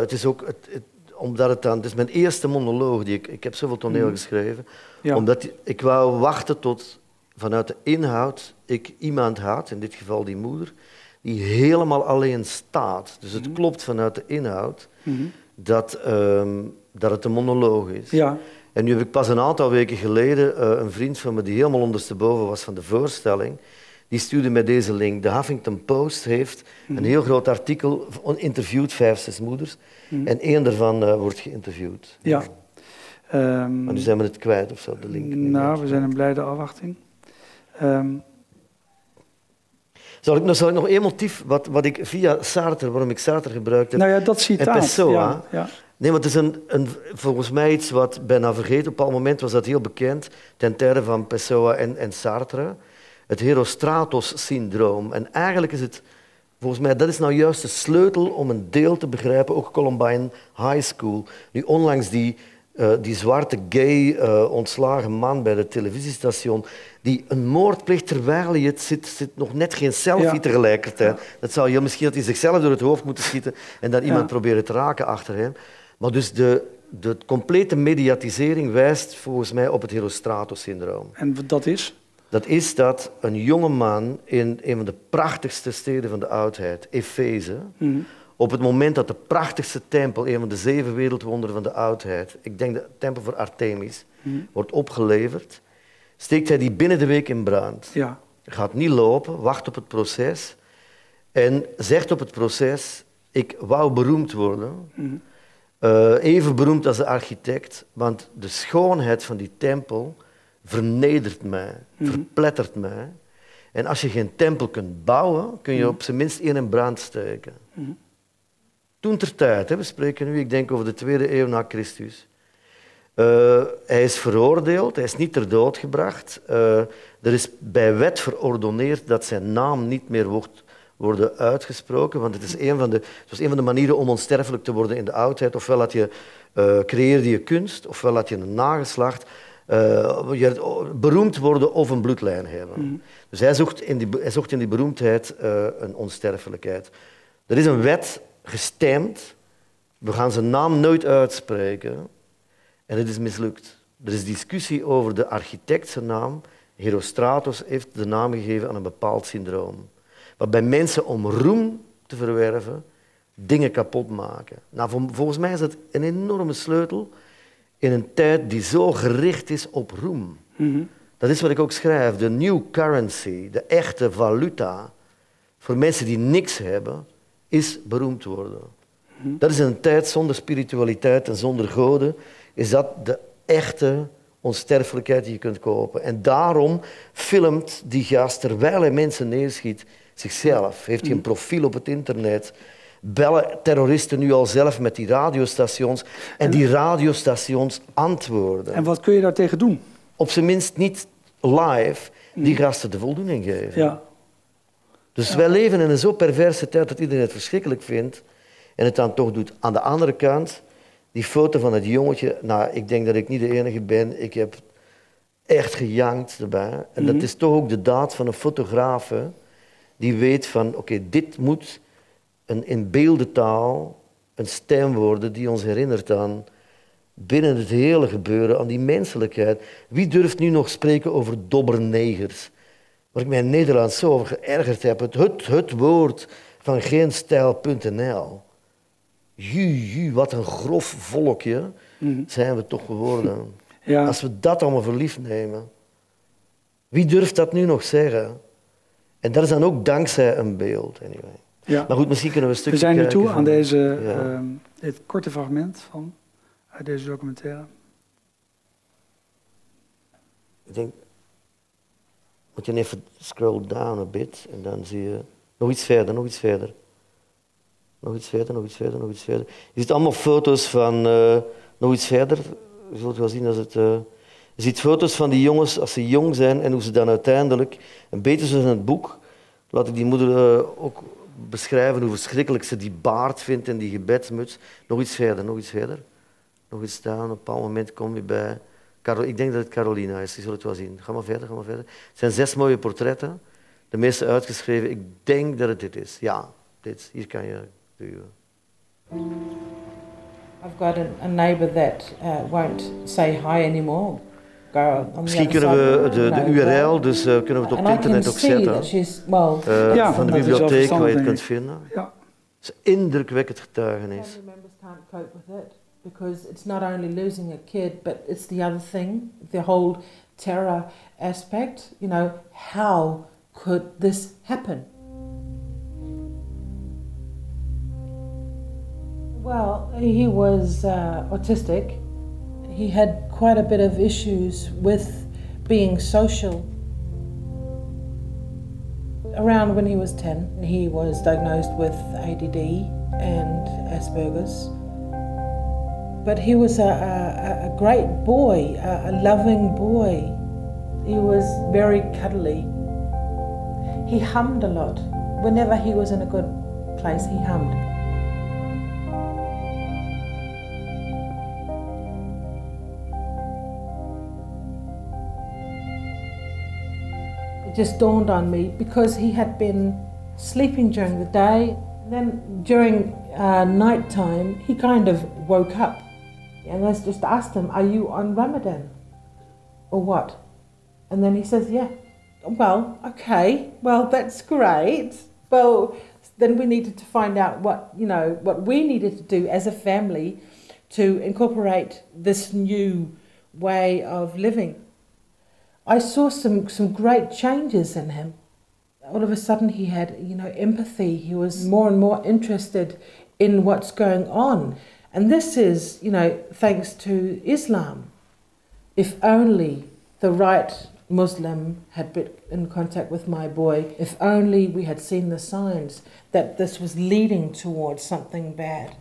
Het is ook, het, het, omdat het dan, is mijn eerste monoloog, die ik, ik heb zoveel toneel mm. geschreven, ja. omdat ik wou wachten tot vanuit de inhoud ik iemand had, in dit geval die moeder, die helemaal alleen staat. Dus het mm. klopt vanuit de inhoud mm. dat, um, dat het een monoloog is. Ja. En nu heb ik pas een aantal weken geleden uh, een vriend van me die helemaal ondersteboven was van de voorstelling. Die stuurde mij deze link. De Huffington Post heeft een mhm. heel groot artikel, interviewd vijf, zes moeders. Mm. En één daarvan uh, wordt geïnterviewd. Ja. Um, maar nu zijn we het kwijt of zo, de link. Nou, we zijn in blijde afwachting. Um, zal ik, nog, zal ik nog één motief, wat, wat ik via Sartre, waarom ik Sartre gebruikt heb... Nou ja, dat citaat. En Pessoa, ja, ja. Nee, want het is een, een, volgens mij iets wat bijna vergeten. Op een bepaald moment was dat heel bekend, ten tijde van Pessoa en, en Sartre. Het Herostratos-syndroom. En eigenlijk is het Volgens mij, dat is nou juist de sleutel om een deel te begrijpen, ook Columbine High School. Nu, onlangs die, uh, die zwarte gay uh, ontslagen man bij het televisiestation, die een moord pleegt terwijl hij het zit, zit nog net geen selfie ja. tegelijkertijd. Dat zou je misschien dat hij zichzelf door het hoofd moeten schieten en dan iemand proberen te raken achter hem. Maar dus de, de complete mediatisering wijst volgens mij op het Herostratos-syndroom. En dat is? Dat is dat een jonge man in een van de prachtigste steden van de oudheid, Efeze, mhm. op het moment dat de prachtigste tempel, een van de zeven wereldwonderen van de oudheid, ik denk de tempel voor Artemis, mhm. wordt opgeleverd, steekt hij die binnen de week in brand. Ja. Gaat niet lopen, wacht op het proces en zegt op het proces, ik wou beroemd worden. Mhm. Eh, even beroemd als de architect, want de schoonheid van die tempel vernedert mij, mhm. verplettert mij. En als je geen tempel kunt bouwen, kun je mhm. op zijn minst één in brand steken. Mm Toen ter tijd, hè, we spreken nu, ik denk over de tweede eeuw na Christus. Uh, hij is veroordeeld, hij is niet ter dood gebracht. Uh, er is bij wet verordoneerd dat zijn naam niet meer wordt worden uitgesproken. Want het, is een van de, het was een van de manieren om onsterfelijk te worden in de oudheid. Ofwel dat je uh, creëerde je kunst, ofwel dat je een nageslacht. Uh, beroemd worden of een bloedlijn hebben. Mhm. Dus hij zocht in die, hij zocht in die beroemdheid uh, een onsterfelijkheid. Er is een wet gestemd. We gaan zijn naam nooit uitspreken. En het is mislukt. Er is discussie over de architect zijn naam. Herostratos heeft de naam gegeven aan een bepaald syndroom waarbij mensen om roem te verwerven dingen kapot maken. Nou, volgens mij is dat een enorme sleutel in een tijd die zo gericht is op roem. Mhm. Dat is wat ik ook schrijf. De new currency, de echte valuta voor mensen die niks hebben, is beroemd worden. Mhm. Dat is een tijd zonder spiritualiteit en zonder goden. Is dat de echte onsterfelijkheid die je kunt kopen. En daarom filmt die gast, terwijl hij mensen neerschiet, zichzelf. Heeft hij een profiel op het internet? Bellen terroristen nu al zelf met die radiostations en die radiostations antwoorden. En wat kun je daartegen doen? Op zijn minst niet live die gasten de voldoening geven. Ja. Dus wij leven in een zo perverse tijd dat iedereen het verschrikkelijk vindt en het dan toch doet. Aan de andere kant, die foto van het jongetje, nou, ik denk dat ik niet de enige ben. Ik heb echt gejankt erbij. En dat mhm. is toch ook de daad van een fotograaf die weet van, oké, dit moet een in beeldentaal een stem worden die ons herinnert aan binnen het hele gebeuren, aan die menselijkheid. Wie durft nu nog spreken over dobbernegers? Waar ik mij in Nederland zo over geërgerd heb. Het, het, het woord van geenstijl.nl. Ju, ju, wat een grof volkje mhm. zijn we toch geworden. [LAUGHS] Ja. Als we dat allemaal verliefd nemen. Wie durft dat nu nog zeggen? En dat is dan ook dankzij een beeld. Anyway. Ja. Maar goed, misschien kunnen we een stukje We zijn nu toe aan deze, ehm, dit korte fragment van, uit deze documentaire. Ik denk, moet je even scroll down a bit en dan zie je nog iets verder, nog iets verder. Nog iets verder, nog iets verder, nog iets verder. Je ziet allemaal foto's van uh, nog iets verder. Je zult wel zien als het... Uh, je ziet foto's van die jongens als ze jong zijn en hoe ze dan uiteindelijk, een beetje zoals in het boek, laat ik die moeder uh, ook beschrijven hoe verschrikkelijk ze die baard vindt en die gebedsmuts. Nog iets verder, nog iets verder. Nog iets staan, op een bepaald moment kom je bij... Ik denk dat het Carolina is, je zult het wel zien. Ga maar verder, ga maar verder. Het zijn zes mooie portretten, de meeste uitgeschreven. Ik denk dat het dit is. Ja, dit. Hier kan je duwen. I've got a, a neighbor that uh, won't say hi anymore. Misschien kunnen we de, de URL, dus uh, kunnen we het op het internet ook zetten. Uh, ja, van de bibliotheek waar je het kunt vinden. Ja. Het is indrukwekkend getuigenis. Because it's not only losing a kid, but it's the other thing, the whole terror aspect. You know, how could this happen? Well, he was uh, autistic. He had quite a bit of issues with being social. Around when he was 10, he was diagnosed with ADD and Asperger's. But he was a, a, a great boy, a, a loving boy. He was very cuddly. He hummed a lot. whenever he was in a good place, he hummed. Just dawned on me because he had been sleeping during the day. Then during uh, night time, he kind of woke up. And I just asked him, Are you on Ramadan? Or what? And then he says, Yeah. Well, okay. Well, that's great. Well, then we needed to find out what, you know, what we needed to do as a family to incorporate this new way of living. I saw some, some great changes in him. All of a sudden, he had, you know, empathy. He was more and more interested in what's going on. And this is, you know, thanks to Islam. If only the right Muslim had been in contact with my boy, if only we had seen the signs that this was leading towards something bad.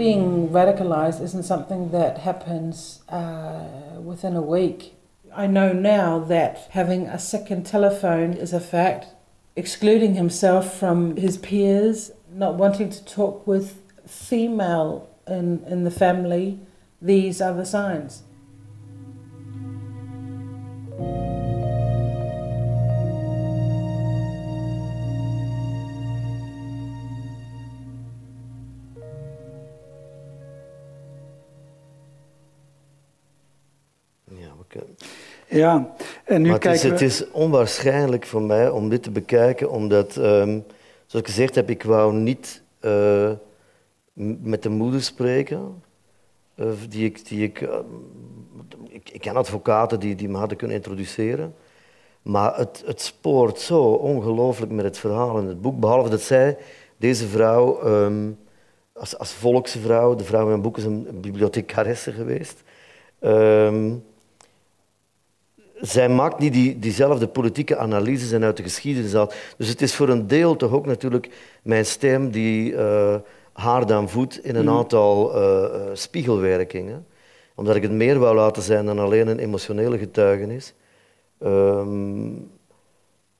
Being radicalized isn't something that happens uh, within a week. I know now that having a second telephone is a fact excluding himself from his peers, not wanting to talk with female in, in the family, these are the signs. Ja, en nu maar kijken het is, het is onwaarschijnlijk voor mij om dit te bekijken, omdat, um, zoals ik gezegd heb, ik wou niet uh, met de moeder spreken. Uh, die ik, die ik, uh, ik, ik, ken advocaten die, die me hadden kunnen introduceren. Maar het, het spoort zo ongelooflijk met het verhaal in het boek. Behalve dat zij, deze vrouw, um, als, als volksvrouw, de vrouw in mijn boek is een bibliothecaresse geweest. Um, zij maakt niet die, diezelfde politieke analyses en uit de geschiedenis al. Dus het is voor een deel toch ook natuurlijk mijn stem die uh, haar dan voedt in een mm. aantal uh, spiegelwerkingen. Omdat ik het meer wou laten zijn dan alleen een emotionele getuigenis. Um,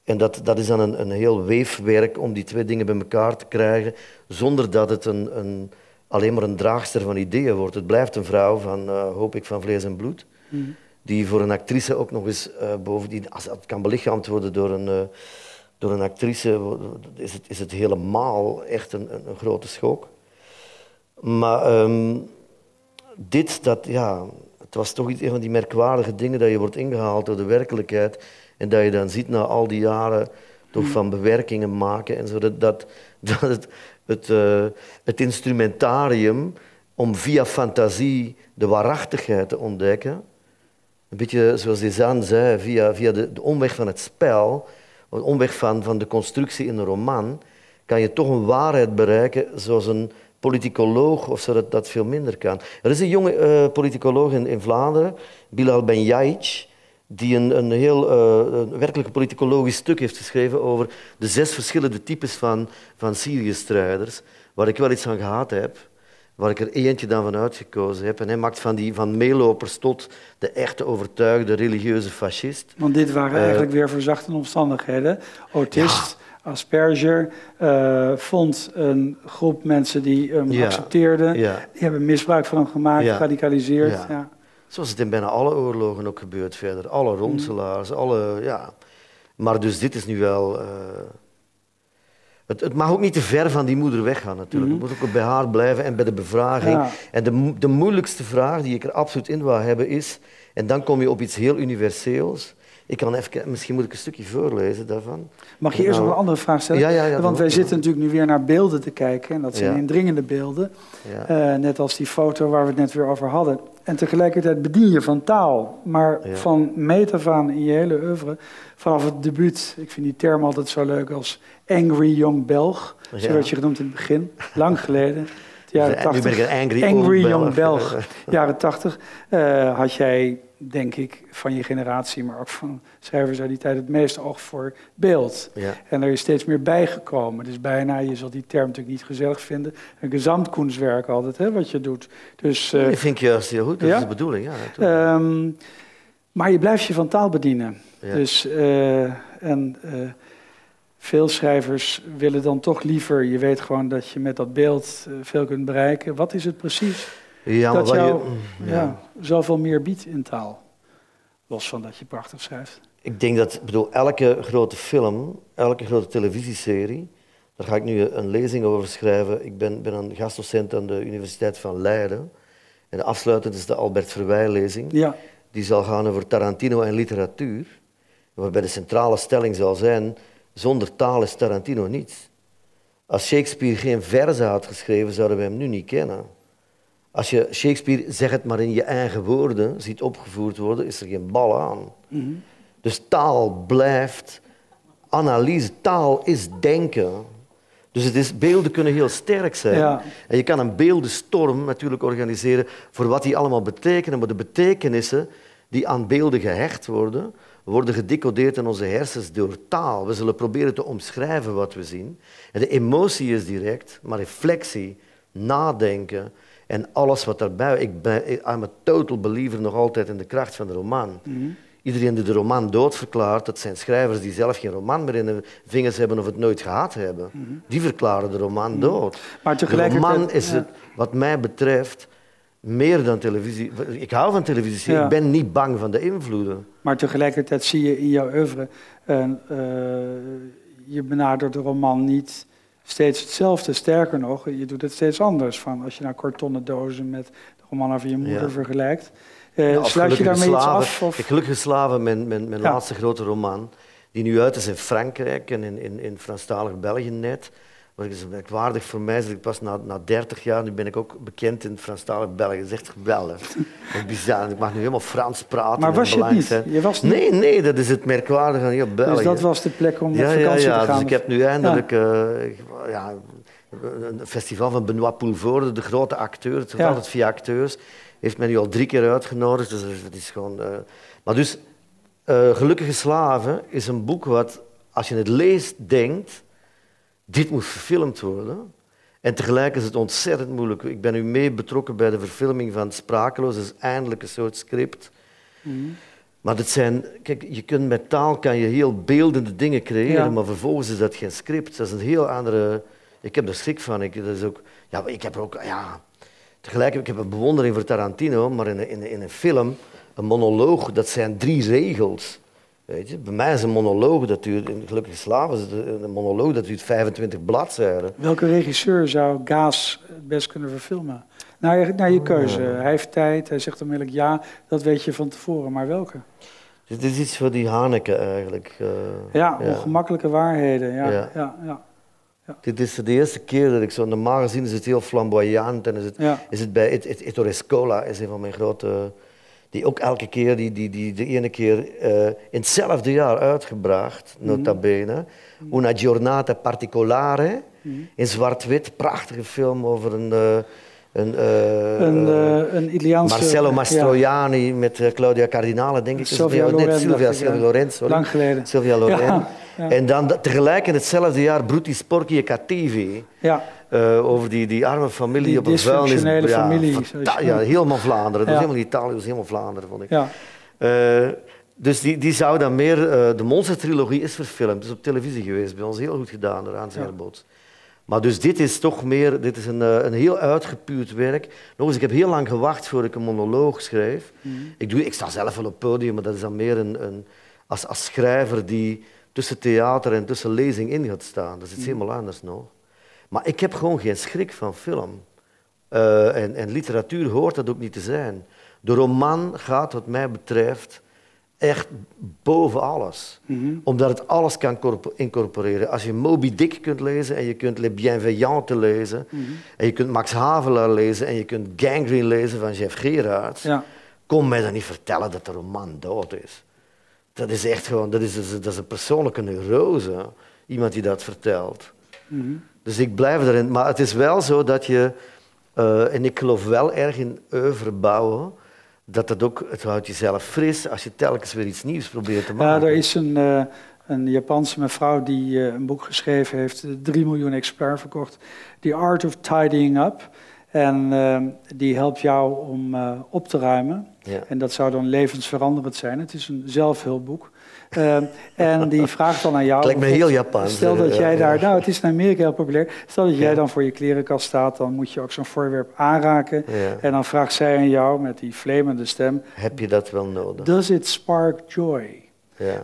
en dat, dat is dan een, een heel weefwerk om die twee dingen bij elkaar te krijgen, zonder dat het een, een, alleen maar een draagster van ideeën wordt. Het blijft een vrouw van, uh, hoop ik, van vlees en bloed. Mm die voor een actrice ook nog eens uh, bovendien, als het kan belichaamd worden door een, uh, door een actrice, is het, is het helemaal echt een, een, een grote schok. Maar um, dit, dat, ja, het was toch iets een van die merkwaardige dingen dat je wordt ingehaald door de werkelijkheid en dat je dan ziet na al die jaren toch van bewerkingen maken en zo, dat, dat, [LAUGHS] dat het, het, uh, het instrumentarium om via fantasie de waarachtigheid te ontdekken, een beetje zoals Cézanne zei, via, via de, omweg van het spel, de omweg van, van de constructie in een roman, kan je toch een waarheid bereiken zoals een politicoloog of zo dat, veel minder kan. Er is een jonge uh, politicoloog in, in, Vlaanderen, Bilal Ben Yaich, die een, een heel uh, een werkelijk politicologisch stuk heeft geschreven over de zes verschillende types van, van Syrië-strijders, waar ik wel iets aan gehad heb waar ik er eentje dan van uitgekozen heb. En hij maakt van, die, van meelopers tot de echte overtuigde religieuze fascist. Want dit waren uh, eigenlijk weer verzachte omstandigheden. Autist, ja. Asperger, uh, vond een groep mensen die hem ja. accepteerden. Ja. Die hebben misbruik van hem gemaakt, geradicaliseerd. Ja. Zoals het in bijna alle oorlogen ook gebeurt verder. Alle ronselaars, alle... Ja. Maar dus dit is nu wel... Uh, het, het, mag ook niet te ver van die moeder weggaan natuurlijk. Mm Het moet ook bij haar blijven en bij de bevraging. En de, de moeilijkste vraag die ik er absoluut in wil hebben is... En dan kom je op iets heel universeels. Ik kan even, misschien moet ik een stukje voorlezen daarvan. Mag je eerst nog een andere vraag stellen? Ja, ja, ja, Want wij zitten natuurlijk nu weer naar beelden te kijken. En dat zijn indringende beelden. Uh, net als die foto waar we het net weer over hadden. En tegelijkertijd bedien je van taal. Maar van meet af aan in je hele oeuvre, vanaf het debuut... Ik vind die term altijd zo leuk als angry young Belg. Zo werd je genoemd in het begin, lang geleden. [LAUGHS] jaren 80. Nu ben ik een angry, angry young Belg. [LAUGHS] jaren 80 uh, had jij, denk ik, van je generatie, maar ook van schrijvers uit die tijd, het meeste oog voor beeld. Ja. En er is steeds meer bijgekomen. Dus bijna, je zal die term natuurlijk niet gezellig vinden, een gezamtkunstwerk altijd, hè, wat je doet. Dus, uh, ik vind juist heel goed, dat ja? is de bedoeling. Ja, um, maar je blijft je van taal bedienen. Ja. Dus, uh, en veel schrijvers willen dan toch liever, je weet gewoon dat je met dat beeld uh, veel kunt bereiken. Wat is het precies ja, dat jou je, ja. ja. zoveel meer biedt in taal? Los van dat je prachtig schrijft. Ik denk dat, bedoel, elke grote film, elke grote televisieserie, daar ga ik nu een lezing over schrijven. Ik ben, ben een gastdocent aan de Universiteit van Leiden. En de afsluitend is de Albert Verwij-lezing. Ja. Die zal gaan over Tarantino en literatuur. Waarbij de centrale stelling zal zijn zonder taal is Tarantino niets. Als Shakespeare geen verzen had geschreven, zouden we hem nu niet kennen. Als je Shakespeare, zeg het maar in je eigen woorden, ziet opgevoerd worden, is er geen bal aan. Mm -hmm. Dus taal blijft analyse. Taal is denken. Dus het is, beelden kunnen heel sterk zijn. Ja. En je kan een beeldenstorm natuurlijk organiseren voor wat die allemaal betekenen, maar de betekenissen die aan beelden gehecht worden, worden gedecodeerd in onze hersens door taal. We zullen proberen te omschrijven wat we zien. En de emotie is direct, maar reflectie, nadenken en alles wat daarbij... Ik ben I'm a total believer nog altijd in de kracht van de roman. Mm -hmm. Iedereen die de roman doodverklaart, dat zijn schrijvers die zelf geen roman meer in de vingers hebben of het nooit gehad hebben. Mm -hmm. Die verklaren de roman dood. Maar tegelijkertijd... De roman is, het, wat mij betreft, meer dan televisie. Ik hou van televisie, Ja. ik ben niet bang van de invloeden. Maar tegelijkertijd zie je in jouw oeuvre, uh, je benadert de roman niet steeds hetzelfde. Sterker nog, je doet het steeds anders. Van als je nou kartonnen dozen met de roman over je moeder Ja. vergelijkt. Uh, Ja, sluit je daarmee iets Slaven. af? Of? Gelukkige Slaven, mijn, mijn, mijn laatste grote roman, die nu uit is in Frankrijk en in, in, in Franstalig België net. Maar het is merkwaardig voor mij, dat ik pas na, na 30 jaar, nu ben ik ook bekend in Franstalig België. Dat is echt geweldig. Dat is bizar. Ik mag nu helemaal Frans praten. Maar was je het niet? zijn. Je was niet? Nee, nee, dat is het merkwaardige aan heel België. dus dat was de plek om op ja, ja, vakantie ja. te gaan? Dus ik heb nu eindelijk eh, ja, een festival van Benoît Poulvorde, de grote acteur, het gaat Ja. altijd via acteurs, heeft mij nu al drie keer uitgenodigd. Dus dat is gewoon... eh, Maar dus, eh, Gelukkige Slaven is een boek wat, als je het leest, denkt, dit moet verfilmd worden. En tegelijk is het ontzettend moeilijk. Ik ben nu mee betrokken bij de verfilming van Sprakeloos. Dat is eindelijk een soort script. Mhm. Maar dat zijn, kijk, je kunt met taal kan je heel beeldende dingen creëren, Ja. maar vervolgens is dat geen script. Dat is een heel andere. Ik heb er schrik van. Ik, dat is ook, ja, ik heb ook, ja, tegelijk ik heb een bewondering voor Tarantino, maar in een, in, een- in een film, een monoloog, dat zijn drie regels. Weet je? Bij mij is een monoloog, dat duurt, Gelukkige Slaven, is het een monoloog dat duurt 25 bladzijden. Welke regisseur zou Gaas het best kunnen verfilmen? Naar je, naar je keuze. Hij heeft tijd, hij zegt onmiddellijk ja, dat weet je van tevoren. Maar welke? Dit is iets voor die Haneke eigenlijk. eh, Ja, ongemakkelijke waarheden. Ja, Ja. ja. ja, Dit is de eerste keer dat ik zo... Normaal gezien is het heel flamboyant en is het, is het bij... Ettore Scola is een van mijn grote... Die ook elke keer, die, die, die de ene keer eh, in hetzelfde jaar uitgebracht, Mhm. nota bene. Una giornata particolare, Mhm. in zwart-wit. Prachtige film over een... eh, een, eh, Een, een Italiaanse... Marcello ja, Mastroianni met Claudia Cardinale, denk ik. Sylvia Sylvia, Sylvia. Loren, sorry. Lang geleden. Sylvia Loren. Ja, ja. En dan tegelijk in hetzelfde jaar Brutti Sporchi e Cattivi. Ja, eh, over die, die arme familie Die op een vuilnis. ja, familie, ja, helemaal Vlaanderen. Dat was helemaal niet Italië, dat was helemaal Vlaanderen, vond ik. ja. Eh, dus die, die zou dan meer... eh, de Monster-trilogie is verfilmd. Is op televisie geweest bij ons. Heel goed gedaan door Hans. Maar dus dit is toch meer... Dit is een, een heel uitgepuurd werk. Nog eens, ik heb heel lang gewacht voordat ik een monoloog schreef. Mhm. Ik, doe, ik sta zelf wel op het podium, maar dat is dan meer een, een, als, als schrijver die tussen theater en tussen lezing in gaat staan. Dat is iets helemaal anders nog. Maar ik heb gewoon geen schrik van film. Eh, en, en literatuur hoort dat ook niet te zijn. De roman gaat, wat mij betreft, echt boven alles. Mhm. Omdat het alles kan corpo- incorporeren. Als je Moby Dick kunt lezen en je kunt Les Bienveillantes lezen, Mhm. en je kunt Max Havelaar lezen en je kunt Gangrene lezen van Jeff Gerards, ja. kom mij dan niet vertellen dat de roman dood is. Dat is echt gewoon, dat is, dat is- dat is een persoonlijke neurose, iemand die dat vertelt. Mhm. Dus ik blijf erin. Maar het is wel zo dat je Uh, en ik geloof wel erg in oeuvre bouwen. Dat dat ook, het houdt jezelf fris als je telkens weer iets nieuws probeert te maken. Ja, er is een, uh, een Japanse mevrouw die uh, een boek geschreven heeft, 3 miljoen exemplaar verkocht. The Art of Tidying Up. En uh, die helpt jou om op te ruimen. Ja. En dat zou dan levensveranderend zijn. Het is een zelfhulpboek. Uh, en die vraagt dan aan jou. Lijkt me heel Japans. Stel dat jij daar. Nou, het is in Amerika heel populair. Stel dat jij dan voor je klerenkast staat, dan moet je ook zo'n voorwerp aanraken. En dan vraagt zij aan jou met die flemende stem: Heb je dat wel nodig? Does it spark joy?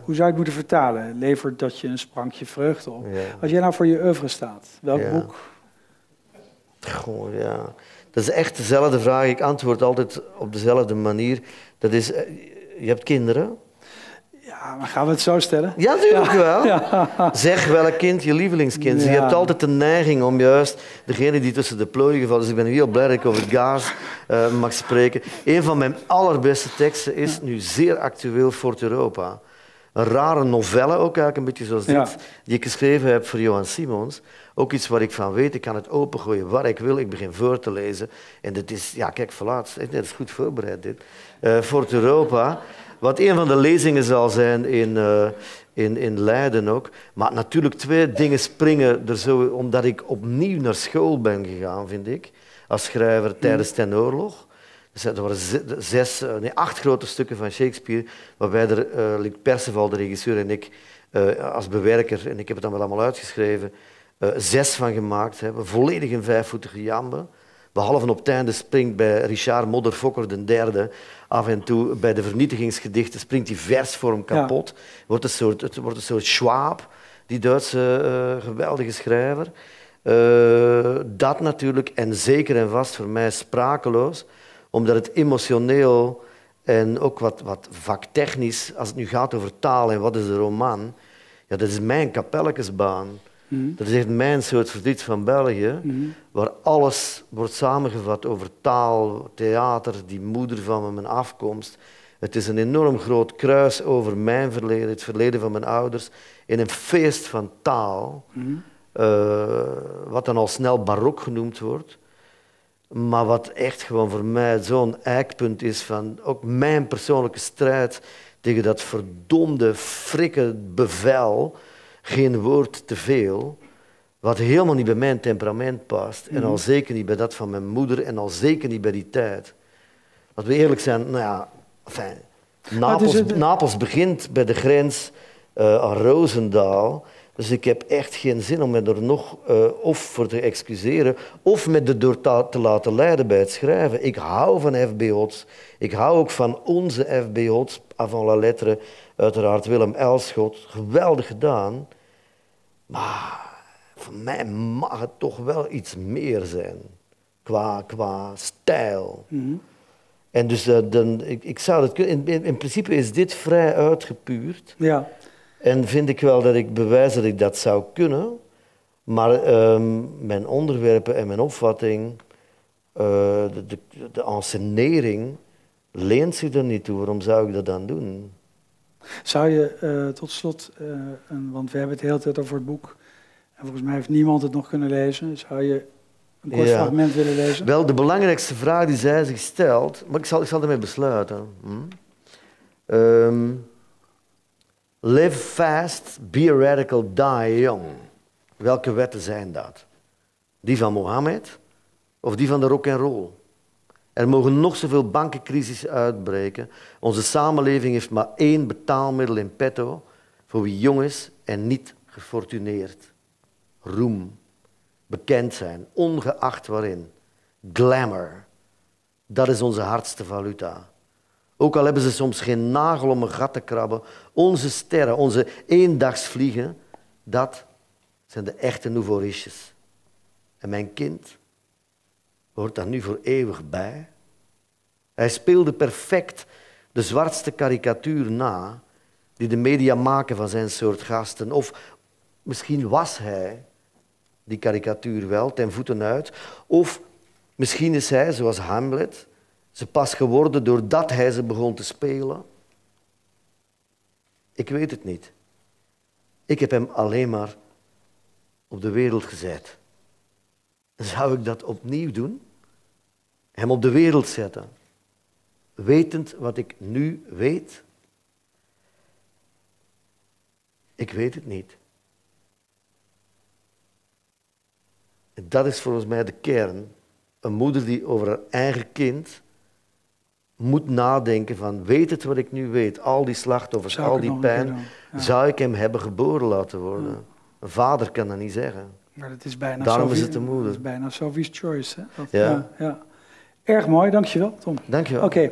Hoe zou ik het moeten vertalen? Levert dat je een sprankje vreugde op? Als jij nou voor je oeuvre staat, welk boek Goh, ja. Dat is echt dezelfde vraag. Ik antwoord altijd op dezelfde manier. Dat is, eh, je hebt kinderen. Ja, maar gaan we het zo stellen? Ja, natuurlijk wel. [LAUGHS] Ja. Zeg welk kind je lievelingskind is. Je hebt altijd de neiging om juist degene die tussen de plooien gevallen is. Ik ben heel blij dat ik over Gaas uh, mag spreken. Een van mijn allerbeste teksten is nu zeer actueel voor Europa. Een rare novelle, ook eigenlijk een beetje zoals dit, die ik geschreven heb voor Johan Simons. Ook iets waar ik van weet, ik kan het opengooien waar ik wil. Ik begin voor te lezen. En dit is, ja kijk, verlaat, dit is goed voorbereid dit. Uh, voor Europa. Wat een van de lezingen zal zijn in, uh, in, in Leiden ook. Maar natuurlijk twee dingen springen er zo, omdat ik opnieuw naar school ben gegaan, vind ik. Als schrijver tijdens ten oorlog. Dus er waren zes, eh, nee, acht grote stukken van Shakespeare, waarbij er, uh, Perceval, de regisseur, en ik als bewerker, en ik heb het dan wel allemaal uitgeschreven, zes van gemaakt hebben. Volledig een vijfvoetige jambe. Behalve op het einde springt bij Richard Modderfokker de derde af en toe bij de vernietigingsgedichten springt die versvorm kapot. Ja. Wordt een soort, het wordt een soort Schwab, die Duitse uh, geweldige schrijver. Uh, dat natuurlijk, en zeker en vast voor mij sprakeloos, omdat het emotioneel en ook wat, wat vaktechnisch, als het nu gaat over taal en wat is een roman, ja, dat is mijn kapelletjesbaan. Mm. Dat is echt mijn soort verdriet van België, mm. waar alles wordt samengevat over taal, theater, die moeder van mijn afkomst. Het is een enorm groot kruis over mijn verleden, het verleden van mijn ouders, in een feest van taal, mm. uh, wat dan al snel barok genoemd wordt. Maar wat echt gewoon voor mij zo'n eikpunt is van ook mijn persoonlijke strijd tegen dat verdomde, frikke bevel geen woord te veel, wat helemaal niet bij mijn temperament past. En al mhm. zeker niet bij dat van mijn moeder en al zeker niet bij die tijd. Laten we eerlijk zijn, nou ja, enfin, Napels, Napels begint bij de grens uh, aan Roosendaal. Dus ik heb echt geen zin om me er nog uh, of voor te excuseren of me er door te laten leiden bij het schrijven. Ik hou van FBO's. Ik hou ook van onze FBO's, avant la lettre, uiteraard Willem Elschot. Geweldig gedaan. Maar voor mij mag het toch wel iets meer zijn. Qua, qua stijl. Mhm. En dus uh, dan, ik, ik zou het in, in, in, principe is dit vrij uitgepuurd. Ja. En vind ik wel dat ik bewijs dat ik dat zou kunnen. Maar uh, mijn onderwerpen en mijn opvatting, uh, de, de, de ensenering, leent zich er niet toe. Waarom zou ik dat dan doen? Zou je uh, tot slot, uh, een, want we hebben het de hele tijd over het boek, en volgens mij heeft niemand het nog kunnen lezen, zou je een kort ja. fragment willen lezen? Wel, de belangrijkste vraag die zij zich stelt, maar ik zal, ik zal ermee besluiten. Hm? Um, live fast, be a radical, die young. Welke wetten zijn dat? Die van Mohammed of die van de rock and roll? Er mogen nog zoveel bankencrisis uitbreken. Onze samenleving heeft maar één betaalmiddel in petto voor wie jong is en niet gefortuneerd. Roem, bekend zijn, ongeacht waarin. Glamour, dat is onze hardste valuta. Ook al hebben ze soms geen nagel om een gat te krabben, onze sterren, onze eendagsvliegen, dat zijn de echte nouveau riches. En mijn kind, hoort daar nu voor eeuwig bij. Hij speelde perfect de zwartste karikatuur na die de media maken van zijn soort gasten. Of misschien was hij die karikatuur wel ten voeten uit. Of misschien is hij, zoals Hamlet, ze pas geworden doordat hij ze begon te spelen. Ik weet het niet. Ik heb hem alleen maar op de wereld gezet. Zou ik dat opnieuw doen? hem op de wereld zetten, wetend wat ik nu weet? Ik weet het niet. En dat is volgens mij de kern. Een moeder die over haar eigen kind moet nadenken van, weet het wat ik nu weet, al die slachtoffers, al die pijn, zou ik hem hebben geboren laten worden? Een vader kan dat niet zeggen. Maar dat is bijna Daarom is het moeder. Dat is bijna Sophie's choice. Hè? Dat, ja. ja. Erg mooi, dankjewel Tom. Dankjewel. Oké.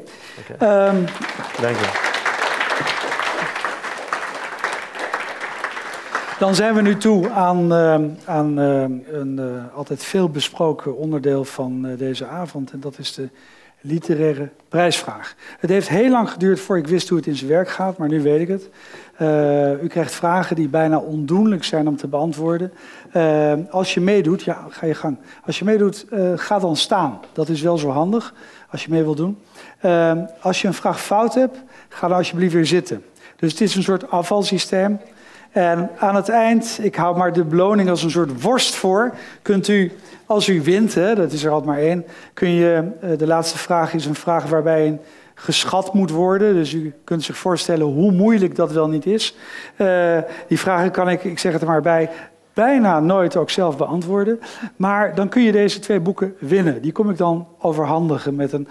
Okay. Um, Dank je. Dan zijn we nu toe aan, uh, aan uh, een uh, altijd veel besproken onderdeel van deze avond. En dat is de literaire prijsvraag. Het heeft heel lang geduurd voor ik wist hoe het in zijn werk gaat, maar nu weet ik het. Uh, u krijgt vragen die bijna ondoenlijk zijn om te beantwoorden. Uh, als je meedoet, ja, ga je gang. Als je meedoet, uh, ga dan staan. Dat is wel zo handig als je mee wilt doen. als je een vraag fout hebt, ga dan alsjeblieft weer zitten. Dus het is een soort afvalsysteem. En aan het eind, ik hou maar de beloning als een soort worst voor, kunt u, als u wint, hè, dat is er altijd maar één, kun je, de laatste vraag is een vraag waarbij een geschat moet worden. Dus u kunt zich voorstellen hoe moeilijk dat wel niet is. Uh, die vragen kan ik, ik zeg het er maar bij, bijna nooit ook zelf beantwoorden. Maar dan kun je deze twee boeken winnen. Die kom ik dan overhandigen met een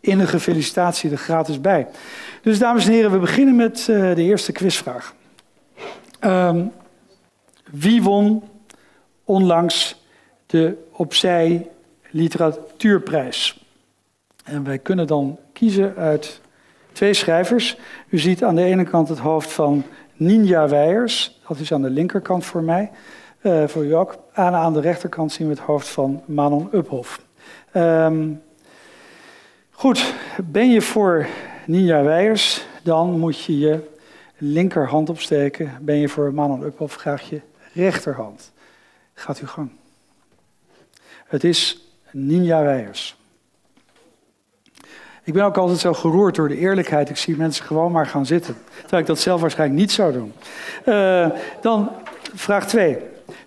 innige felicitatie er gratis bij. Dus dames en heren, we beginnen met uh, de eerste quizvraag. Um, wie won onlangs de Opzij Literatuurprijs? En wij kunnen dan kiezen uit twee schrijvers. U ziet aan de ene kant het hoofd van Ninja Weijers. Dat is aan de linkerkant voor mij, uh, voor u ook. En aan de rechterkant zien we het hoofd van Manon Uphoff. Um, goed, ben je voor Ninja Weijers, dan moet je je linkerhand opsteken. Ben je voor Manon Uphoff, graag je rechterhand. Gaat u gang. Het is Ninja Weijers. Ik ben ook altijd zo geroerd door de eerlijkheid. Ik zie mensen gewoon maar gaan zitten. Terwijl ik dat zelf waarschijnlijk niet zou doen. Uh, dan vraag 2.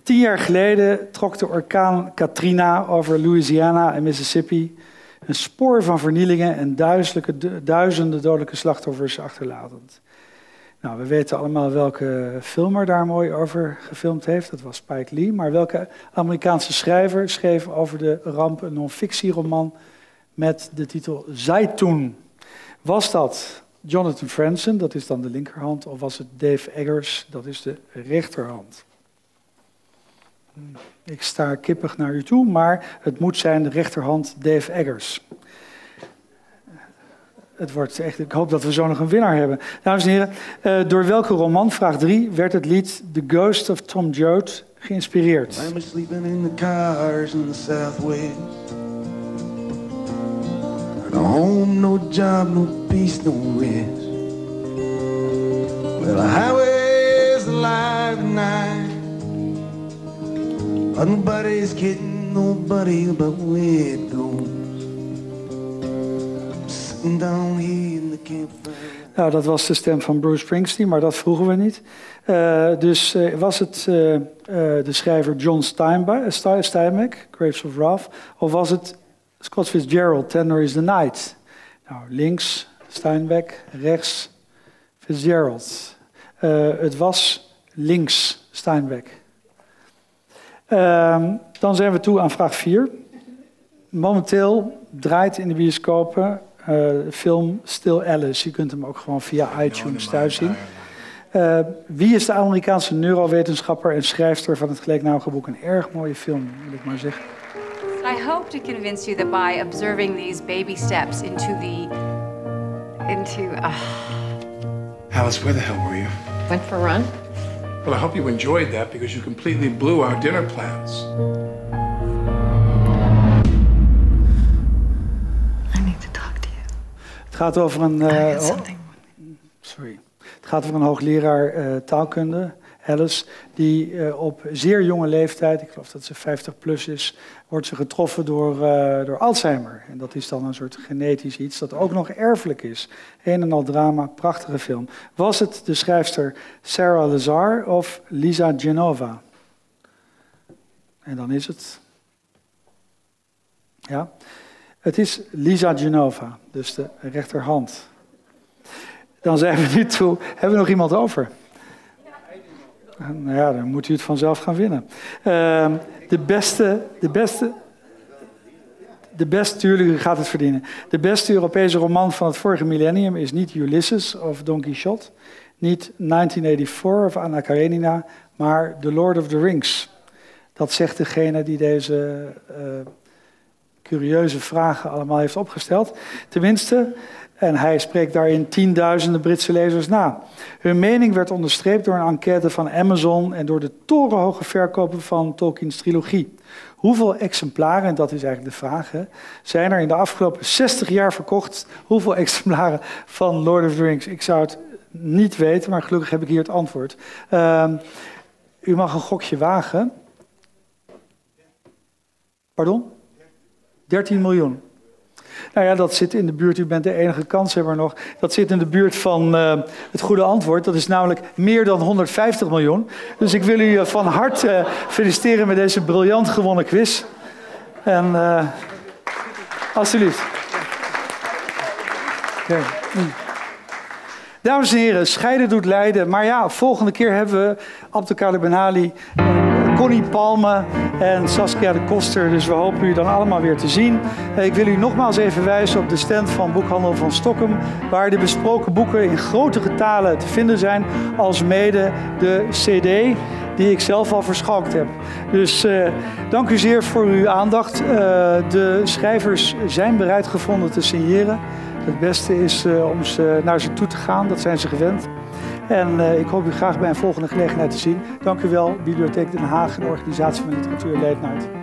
Tien jaar geleden trok de orkaan Katrina over Louisiana en Mississippi. Een spoor van vernielingen en duizenden dodelijke slachtoffers achterlatend. Nou, we weten allemaal welke film er daar mooi over gefilmd heeft. Dat was Spike Lee. Maar welke Amerikaanse schrijver schreef over de ramp een non-fictieroman met de titel Zaitun. Was dat Jonathan Franzen, dat is dan de linkerhand, of was het Dave Eggers, dat is de rechterhand? Ik sta kippig naar u toe, maar het moet zijn de rechterhand Dave Eggers. Het wordt echt, ik hoop dat we zo nog een winnaar hebben. Dames en heren, uh, door welke roman, vraag 3, werd het lied The Ghost of Tom Joad geïnspireerd? I'm sleeping in the cars in the southwest. No home, no job, no peace, no rest. Well, the highway is alive tonight. But nobody's kidding nobody where it goes. Down here in the. Nou, dat was de stem van Bruce Springsteen, maar dat vroegen we niet. Uh, dus uh, was het uh, de schrijver John Steinbeck, Graves of Wrath, of was het Scott Fitzgerald, Tender is the Night. Nou, links Steinbeck, rechts Fitzgerald. Het was links Steinbeck. Uh, dan zijn we toe aan vraag 4. Momenteel draait in de bioscopen film Still Alice. Je kunt hem ook gewoon via iTunes thuis zien. Uh, wie is de Amerikaanse neurowetenschapper en schrijfster van het gelijknamige boek? Een erg mooie film, wil ik maar zeggen. I hope to convince you that by observing these baby steps into the. into. Uh... Alice, where the hell were you? Went for a run. Well, I hope you enjoyed that because you completely blew our dinner plans. Gaat over een. Uh, sorry. Het gaat over een hoogleraar uh, taalkunde Alice, die uh, op zeer jonge leeftijd, ik geloof dat ze 50 plus is, wordt ze getroffen door, uh, door Alzheimer. En dat is dan een soort genetisch iets dat ook nog erfelijk is. Een en al drama, prachtige film. Was het de schrijfster Sarah Lazar of Lisa Genova? En dan is het. Ja. Het is Lisa Genova, dus de rechterhand. Dan zijn we nu toe. Hebben we nog iemand over? Nou ja, dan moet u het vanzelf gaan winnen. Uh, de beste, de beste, de beste, tuurlijk, gaat het verdienen. De beste Europese roman van het vorige millennium is niet Ulysses of Don Quixote, niet 1984 of Anna Karenina, maar The Lord of the Rings. Dat zegt degene die deze uh, curieuze vragen allemaal heeft opgesteld. Tenminste, en hij spreekt daarin tienduizenden Britse lezers na. Hun mening werd onderstreept door een enquête van Amazon en door de torenhoge verkopen van Tolkien's trilogie. Hoeveel exemplaren, en dat is eigenlijk de vraag, zijn er in de afgelopen 60 jaar verkocht? Hoeveel exemplaren van Lord of the Rings? Ik zou het niet weten, maar gelukkig heb ik hier het antwoord. Uh, u mag een gokje wagen. Pardon? 13 miljoen. Nou ja, dat zit in de buurt, u bent de enige kanshebber nog. Dat zit in de buurt van uh, het goede antwoord. Dat is namelijk meer dan 150 miljoen. Dus ik wil u uh, van harte uh, feliciteren met deze briljant gewonnen quiz. En alsjeblieft. Okay. Dames en heren, scheiden doet lijden. Maar ja, volgende keer hebben we Abdelkader Benali, Connie Palme en Saskia de Koster. Dus we hopen u dan allemaal weer te zien. Ik wil u nogmaals even wijzen op de stand van Boekhandel van Stockholm, waar de besproken boeken in grote getalen te vinden zijn, als mede de CD die ik zelf al verschalkt heb. Dus uh, dank u zeer voor uw aandacht. Uh, de schrijvers zijn bereid gevonden te signeren. Het beste is uh, om ze naar ze toe te gaan, dat zijn ze gewend. En uh, ik hoop u graag bij een volgende gelegenheid te zien. Dank u wel, Bibliotheek Den Haag en de organisatie van Literatuur Night.